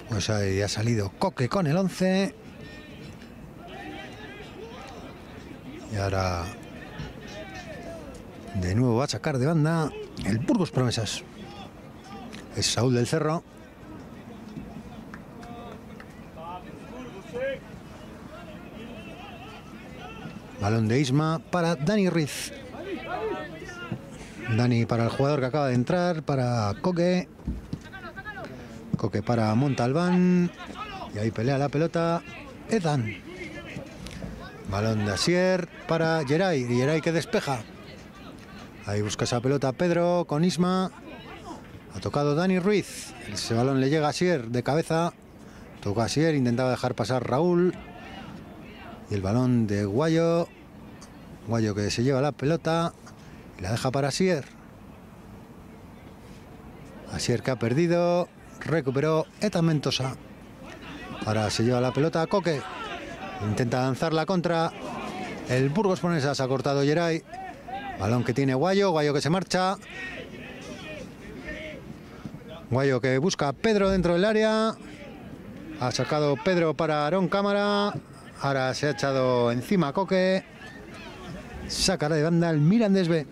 Pues ahí ha salido Coque con el 11. Y ahora de nuevo va a sacar de banda el Burgos Promesas. Es Saúl del Cerro. Balón de Isma para Dani Riz. Dani para el jugador que acaba de entrar, para Coque. Coque para Montalbán. Y ahí pelea la pelota. Edan. Balón de Asier para Geray. Y Geray que despeja. Ahí busca esa pelota Pedro con Isma. Ha tocado Dani Ruiz. Ese balón le llega a Asier de cabeza. Toca Asier, intentaba dejar pasar Raúl. Y el balón de Guayo. Guayo que se lleva la pelota. La deja para Asier. Asier que ha perdido. Recuperó Eta Mentosa. Ahora se lleva la pelota a Coque. Intenta lanzar la contra. El Burgos Ponesas ha cortado Geray. Balón que tiene Guayo. Guayo que se marcha. Guayo que busca a Pedro dentro del área. Ha sacado Pedro para Aarón Cámara. Ahora se ha echado encima Coque. Sacará de banda el Mirandés B.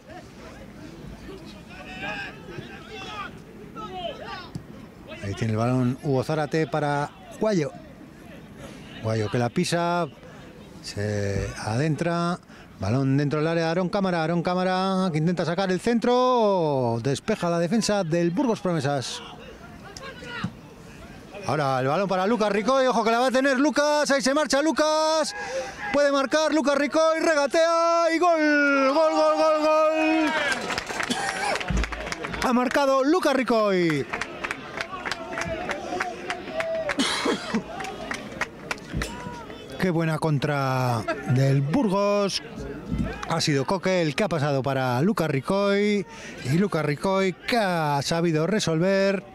Ahí tiene el balón Hugo Zárate para Guayo. Guayo que la pisa. Se adentra. Balón dentro del área de Aarón Cámara. Aarón Cámara que intenta sacar el centro. Despeja la defensa del Burgos Promesas. Ahora el balón para Lucas Ricoy. Ojo que la va a tener Lucas. Ahí se marcha Lucas. Puede marcar Lucas Ricoy. Regatea y gol. Gol, gol, gol, gol. Ha marcado Lucas Ricoy. Qué buena contra del Burgos. Ha sido Coque el que ha pasado para Lucas Ricoy. Y Lucas Ricoy que ha sabido resolver.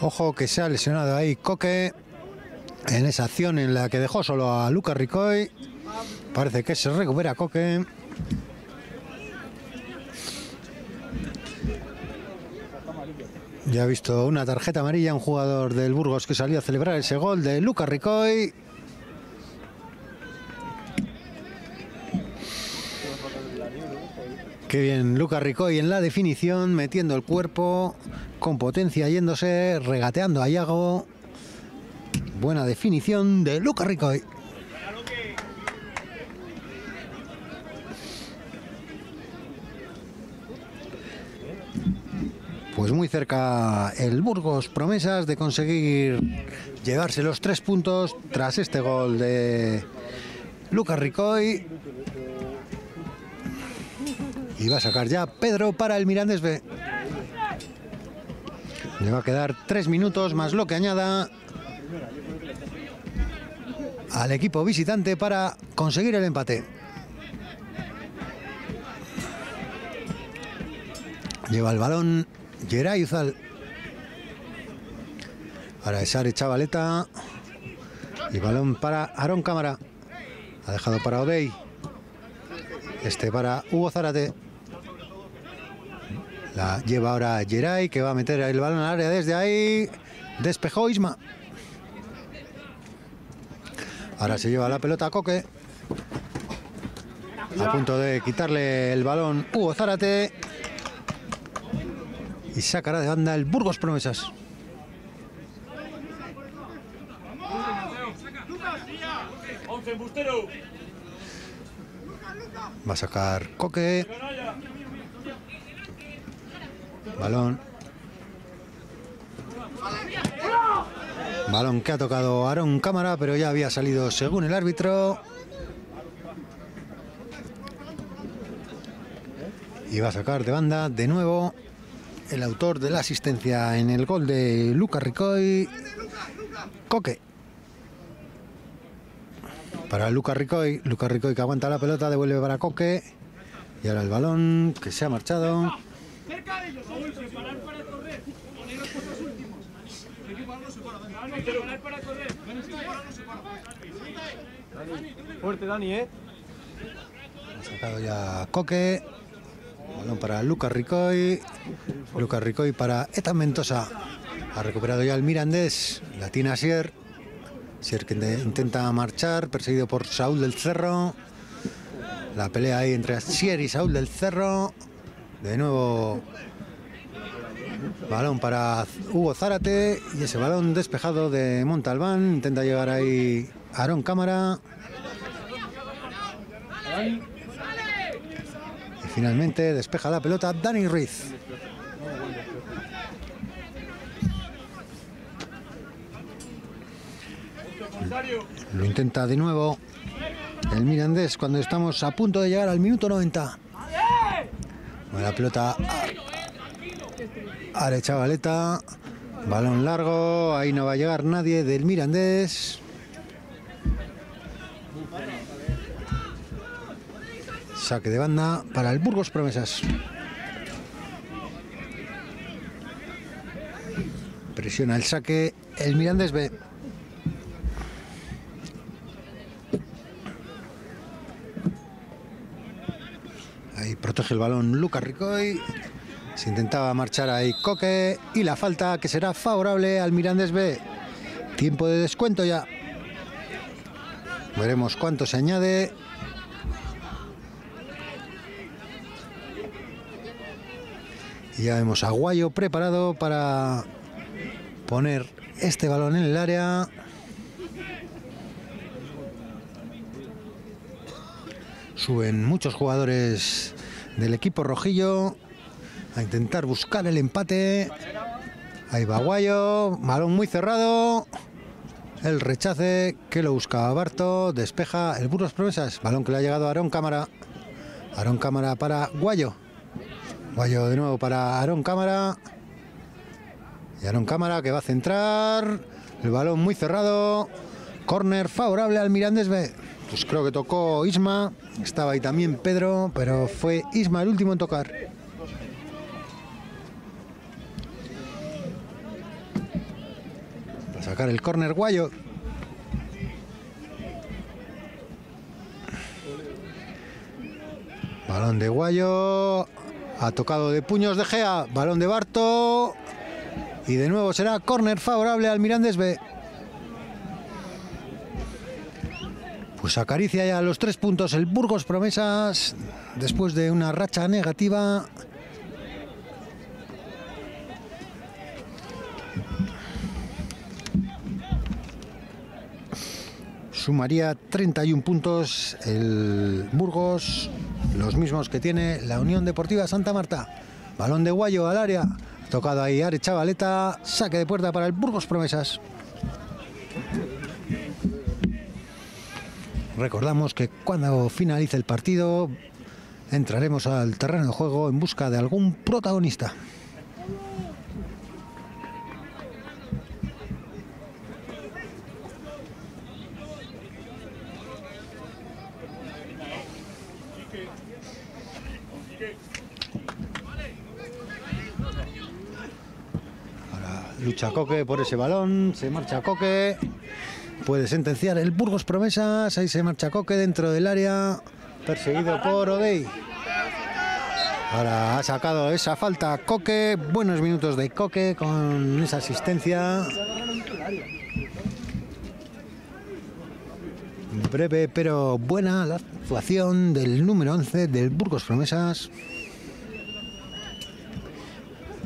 Ojo que se ha lesionado ahí Coque. En esa acción en la que dejó solo a Lucas Ricoy. Parece que se recupera Coque. Ya ha visto una tarjeta amarilla, un jugador del Burgos que salió a celebrar ese gol de Lucas Ricoy. Qué bien Lucas Ricoy en la definición, metiendo el cuerpo, con potencia yéndose, regateando a Yago. Buena definición de Lucas Ricoy. Pues muy cerca el Burgos Promesas de conseguir llevarse los tres puntos tras este gol de Lucas Ricoy. Y va a sacar ya Pedro para el Mirandés B. Le va a quedar tres minutos más lo que añada al equipo visitante para conseguir el empate. Lleva el balón Geray Uzal. Ahora es Are Chavaleta. Y balón para Aarón Cámara. Ha dejado para Odey. Este para Hugo Zárate. La lleva ahora Geray, que va a meter el balón al área desde ahí. Despejó Isma. Ahora se lleva la pelota a Coque. A punto de quitarle el balón Hugo Zárate. Y sacará de banda el Burgos Promesas. Va a sacar Coque. Balón. Balón que ha tocado Aarón Cámara, pero ya había salido según el árbitro. Y va a sacar de banda de nuevo el autor de la asistencia en el gol de Lucas Ricoy, Coque. Para Lucas Ricoy, Lucas Ricoy que aguanta la pelota, devuelve para Coque. Y ahora el balón que se ha marchado. Cerca de ellos, Saúl, preparar para correr. Poner los puestos últimos. Claro, preparar para correr. Fuerte, Dani, ¿eh? Ha sacado ya Coque. Balón para Lucas Ricoy. Lucas Ricoy para Etan Mentosa. Ha recuperado ya el Mirandés. La tiene Asier. Asier que intenta marchar, perseguido por Saúl del Cerro. La pelea ahí entre Asier y Saúl del Cerro. De nuevo. Balón para Hugo Zárate. Y ese balón despejado de Montalbán. Intenta llegar ahí Aarón Cámara. Y finalmente despeja la pelota Dani Ruiz. Lo intenta de nuevo el Mirandés cuando estamos a punto de llegar al minuto 90. La pelota a Are Chavaleta. Balón largo, ahí no va a llegar nadie del Mirandés. Saque de banda para el Burgos Promesas. Presiona el saque el Mirandés B. Ahí protege el balón Lucas Ricoy. Se intentaba marchar ahí Coque. Y la falta que será favorable al Mirandés B. Tiempo de descuento ya. Veremos cuánto se añade. Ya vemos a Guayo preparado para poner este balón en el área. Suben muchos jugadores del equipo rojillo a intentar buscar el empate. Ahí va Guayo, balón muy cerrado. El rechace que lo buscaba Barto, despeja el Burgos Promesas, balón que le ha llegado a Aarón Cámara. Aarón Cámara para Guayo. Guayo de nuevo para Aarón Cámara. Y Aarón Cámara que va a centrar. El balón muy cerrado. Corner favorable al Mirandés B. Pues creo que tocó Isma. Estaba ahí también Pedro, pero fue Isma el último en tocar. Va a sacar el córner Guayo. Balón de Guayo. Ha tocado de puños de Gea. Balón de Barto. Y de nuevo será córner favorable al Mirandés B. Pues acaricia ya los tres puntos el Burgos Promesas después de una racha negativa. Sumaría 31 puntos el Burgos, los mismos que tiene la Unión Deportiva Santa Marta. Balón de Guayo al área, tocado ahí Are Chavaleta, saque de puerta para el Burgos Promesas. Recordamos que cuando finalice el partido entraremos al terreno de juego en busca de algún protagonista. Lucha Coque por ese balón, se marcha Coque. Puede sentenciar el Burgos Promesas. Ahí se marcha Coque dentro del área. Perseguido por Odey. Ahora ha sacado esa falta Coque. Buenos minutos de Coque con esa asistencia. Breve pero buena la actuación del número 11 del Burgos Promesas.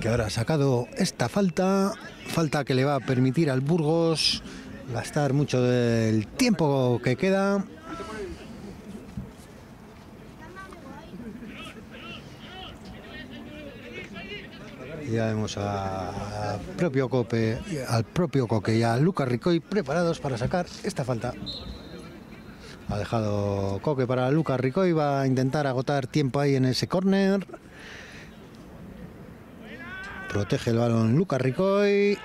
que ahora ha sacado esta falta, falta que le va a permitir al Burgos gastar mucho del tiempo que queda. Ya vemos a- propio Cope, al propio Coque y a Lucas Ricoy preparados para sacar esta falta. Ha dejado Coque para Lucas Ricoy, va a intentar agotar tiempo ahí en ese córner. Protege el balón Lucas Ricoy.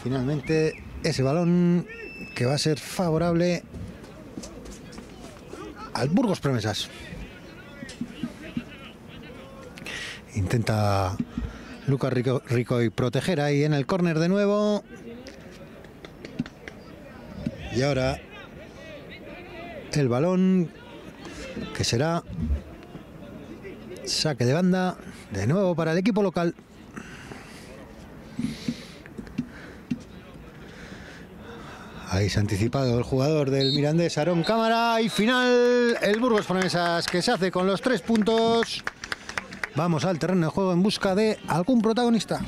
Y finalmente ese balón que va a ser favorable al Burgos Promesas. Intenta Lucas Rico- Ricoy proteger ahí en el córner de nuevo. Y ahora el balón que será saque de banda de nuevo para el equipo local. Ahí se ha anticipado el jugador del Mirandés, Aarón Cámara. Y final, el Burgos Promesas que se hace con los tres puntos. Vamos al terreno de juego en busca de algún protagonista.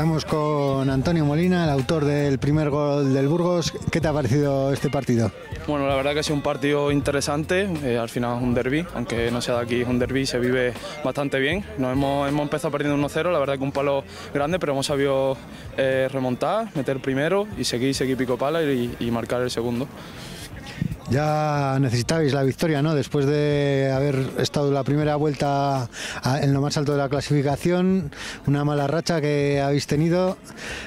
Estamos con Antonio Molina, el autor del primer gol del Burgos. ¿Qué te ha parecido este partido? Bueno, la verdad que ha sido un partido interesante, eh, al final es un derby, aunque no sea de aquí, es un derby, se vive bastante bien. Nos hemos, hemos empezado perdiendo 1-0, la verdad que un palo grande, pero hemos sabido eh, remontar, meter primero y seguir, seguir pico pala y, y marcar el segundo. Ya necesitabais la victoria, ¿no? Después de haber estado la primera vuelta en lo más alto de la clasificación, una mala racha que habéis tenido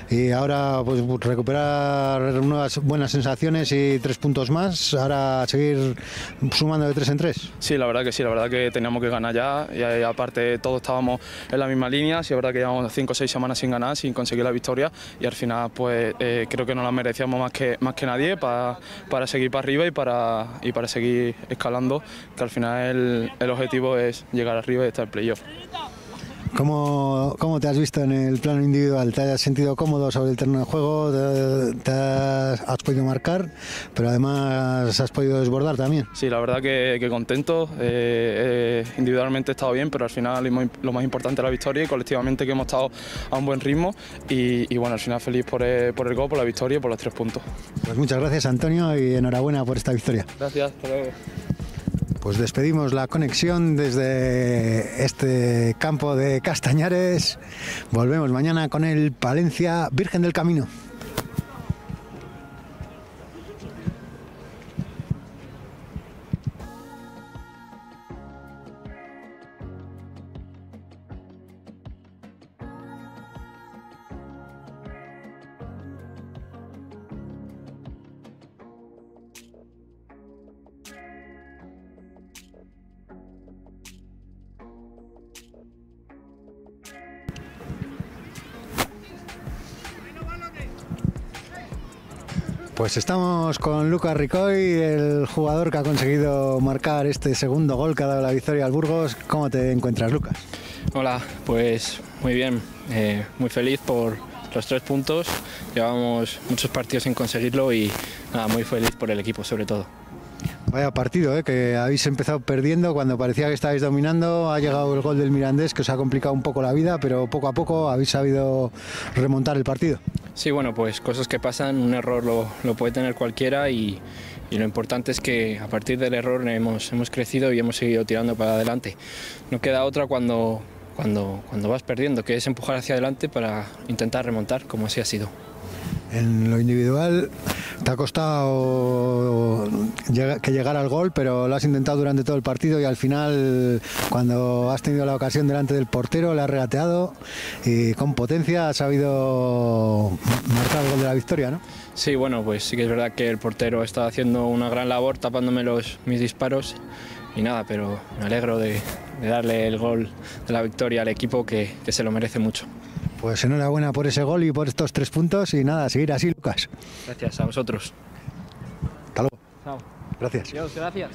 y ahora pues recuperar nuevas buenas sensaciones y tres puntos más. Ahora seguir sumando de tres en tres. Sí, la verdad que sí, la verdad que teníamos que ganar ya y eh, aparte todos estábamos en la misma línea, sí, es verdad que llevamos 5 o 6 semanas sin ganar, sin conseguir la victoria y al final pues eh, creo que nos la merecíamos más que, más que nadie para, para seguir para arriba y para, y para seguir escalando, que al final el, el objetivo es llegar arriba y estar en playoff. ¿Cómo, ¿Cómo te has visto en el plano individual? ¿Te has sentido cómodo sobre el terreno de juego? ¿Te, te has, has podido marcar? Pero además has podido desbordar también. Sí, la verdad que, que contento. eh, eh, individualmente he estado bien, pero al final lo más importante es la victoria y colectivamente que hemos estado a un buen ritmo. Y, y bueno, al final feliz por el, por el gol, por la victoria y por los tres puntos. Pues muchas gracias Antonio y enhorabuena por esta victoria. Gracias, hasta luego. Pues despedimos la conexión desde este campo de Castañares. Volvemos mañana con el Palencia Virgen del Camino. Pues estamos con Lucas Ricoy, el jugador que ha conseguido marcar este segundo gol que ha dado la victoria al Burgos. ¿Cómo te encuentras, Lucas? Hola, pues muy bien, eh, muy feliz por los tres puntos. Llevamos muchos partidos sin conseguirlo y nada, muy feliz por el equipo sobre todo. Vaya partido, ¿eh? que habéis empezado perdiendo cuando parecía que estabais dominando. Ha llegado el gol del Mirandés que os ha complicado un poco la vida, pero poco a poco habéis sabido remontar el partido. Sí, bueno, pues cosas que pasan, un error lo, puede tener cualquiera y, y lo importante es que a partir del error hemos, hemos crecido y hemos seguido tirando para adelante. No queda otra cuando, cuando, cuando vas perdiendo, que es empujar hacia adelante para intentar remontar, como así ha sido. En lo individual te ha costado que llegara al gol, pero lo has intentado durante todo el partido y al final, cuando has tenido la ocasión delante del portero, le has regateado y con potencia has sabido marcar el gol de la victoria, ¿no? Sí, bueno, pues sí que es verdad que el portero está haciendo una gran labor tapándome los, mis disparos y nada, pero me alegro de, darle el gol de la victoria al equipo que se lo merece mucho. Pues enhorabuena por ese gol y por estos tres puntos y nada, seguir así, Lucas. Gracias a vosotros. Hasta luego. Chao. Gracias. Dios, gracias.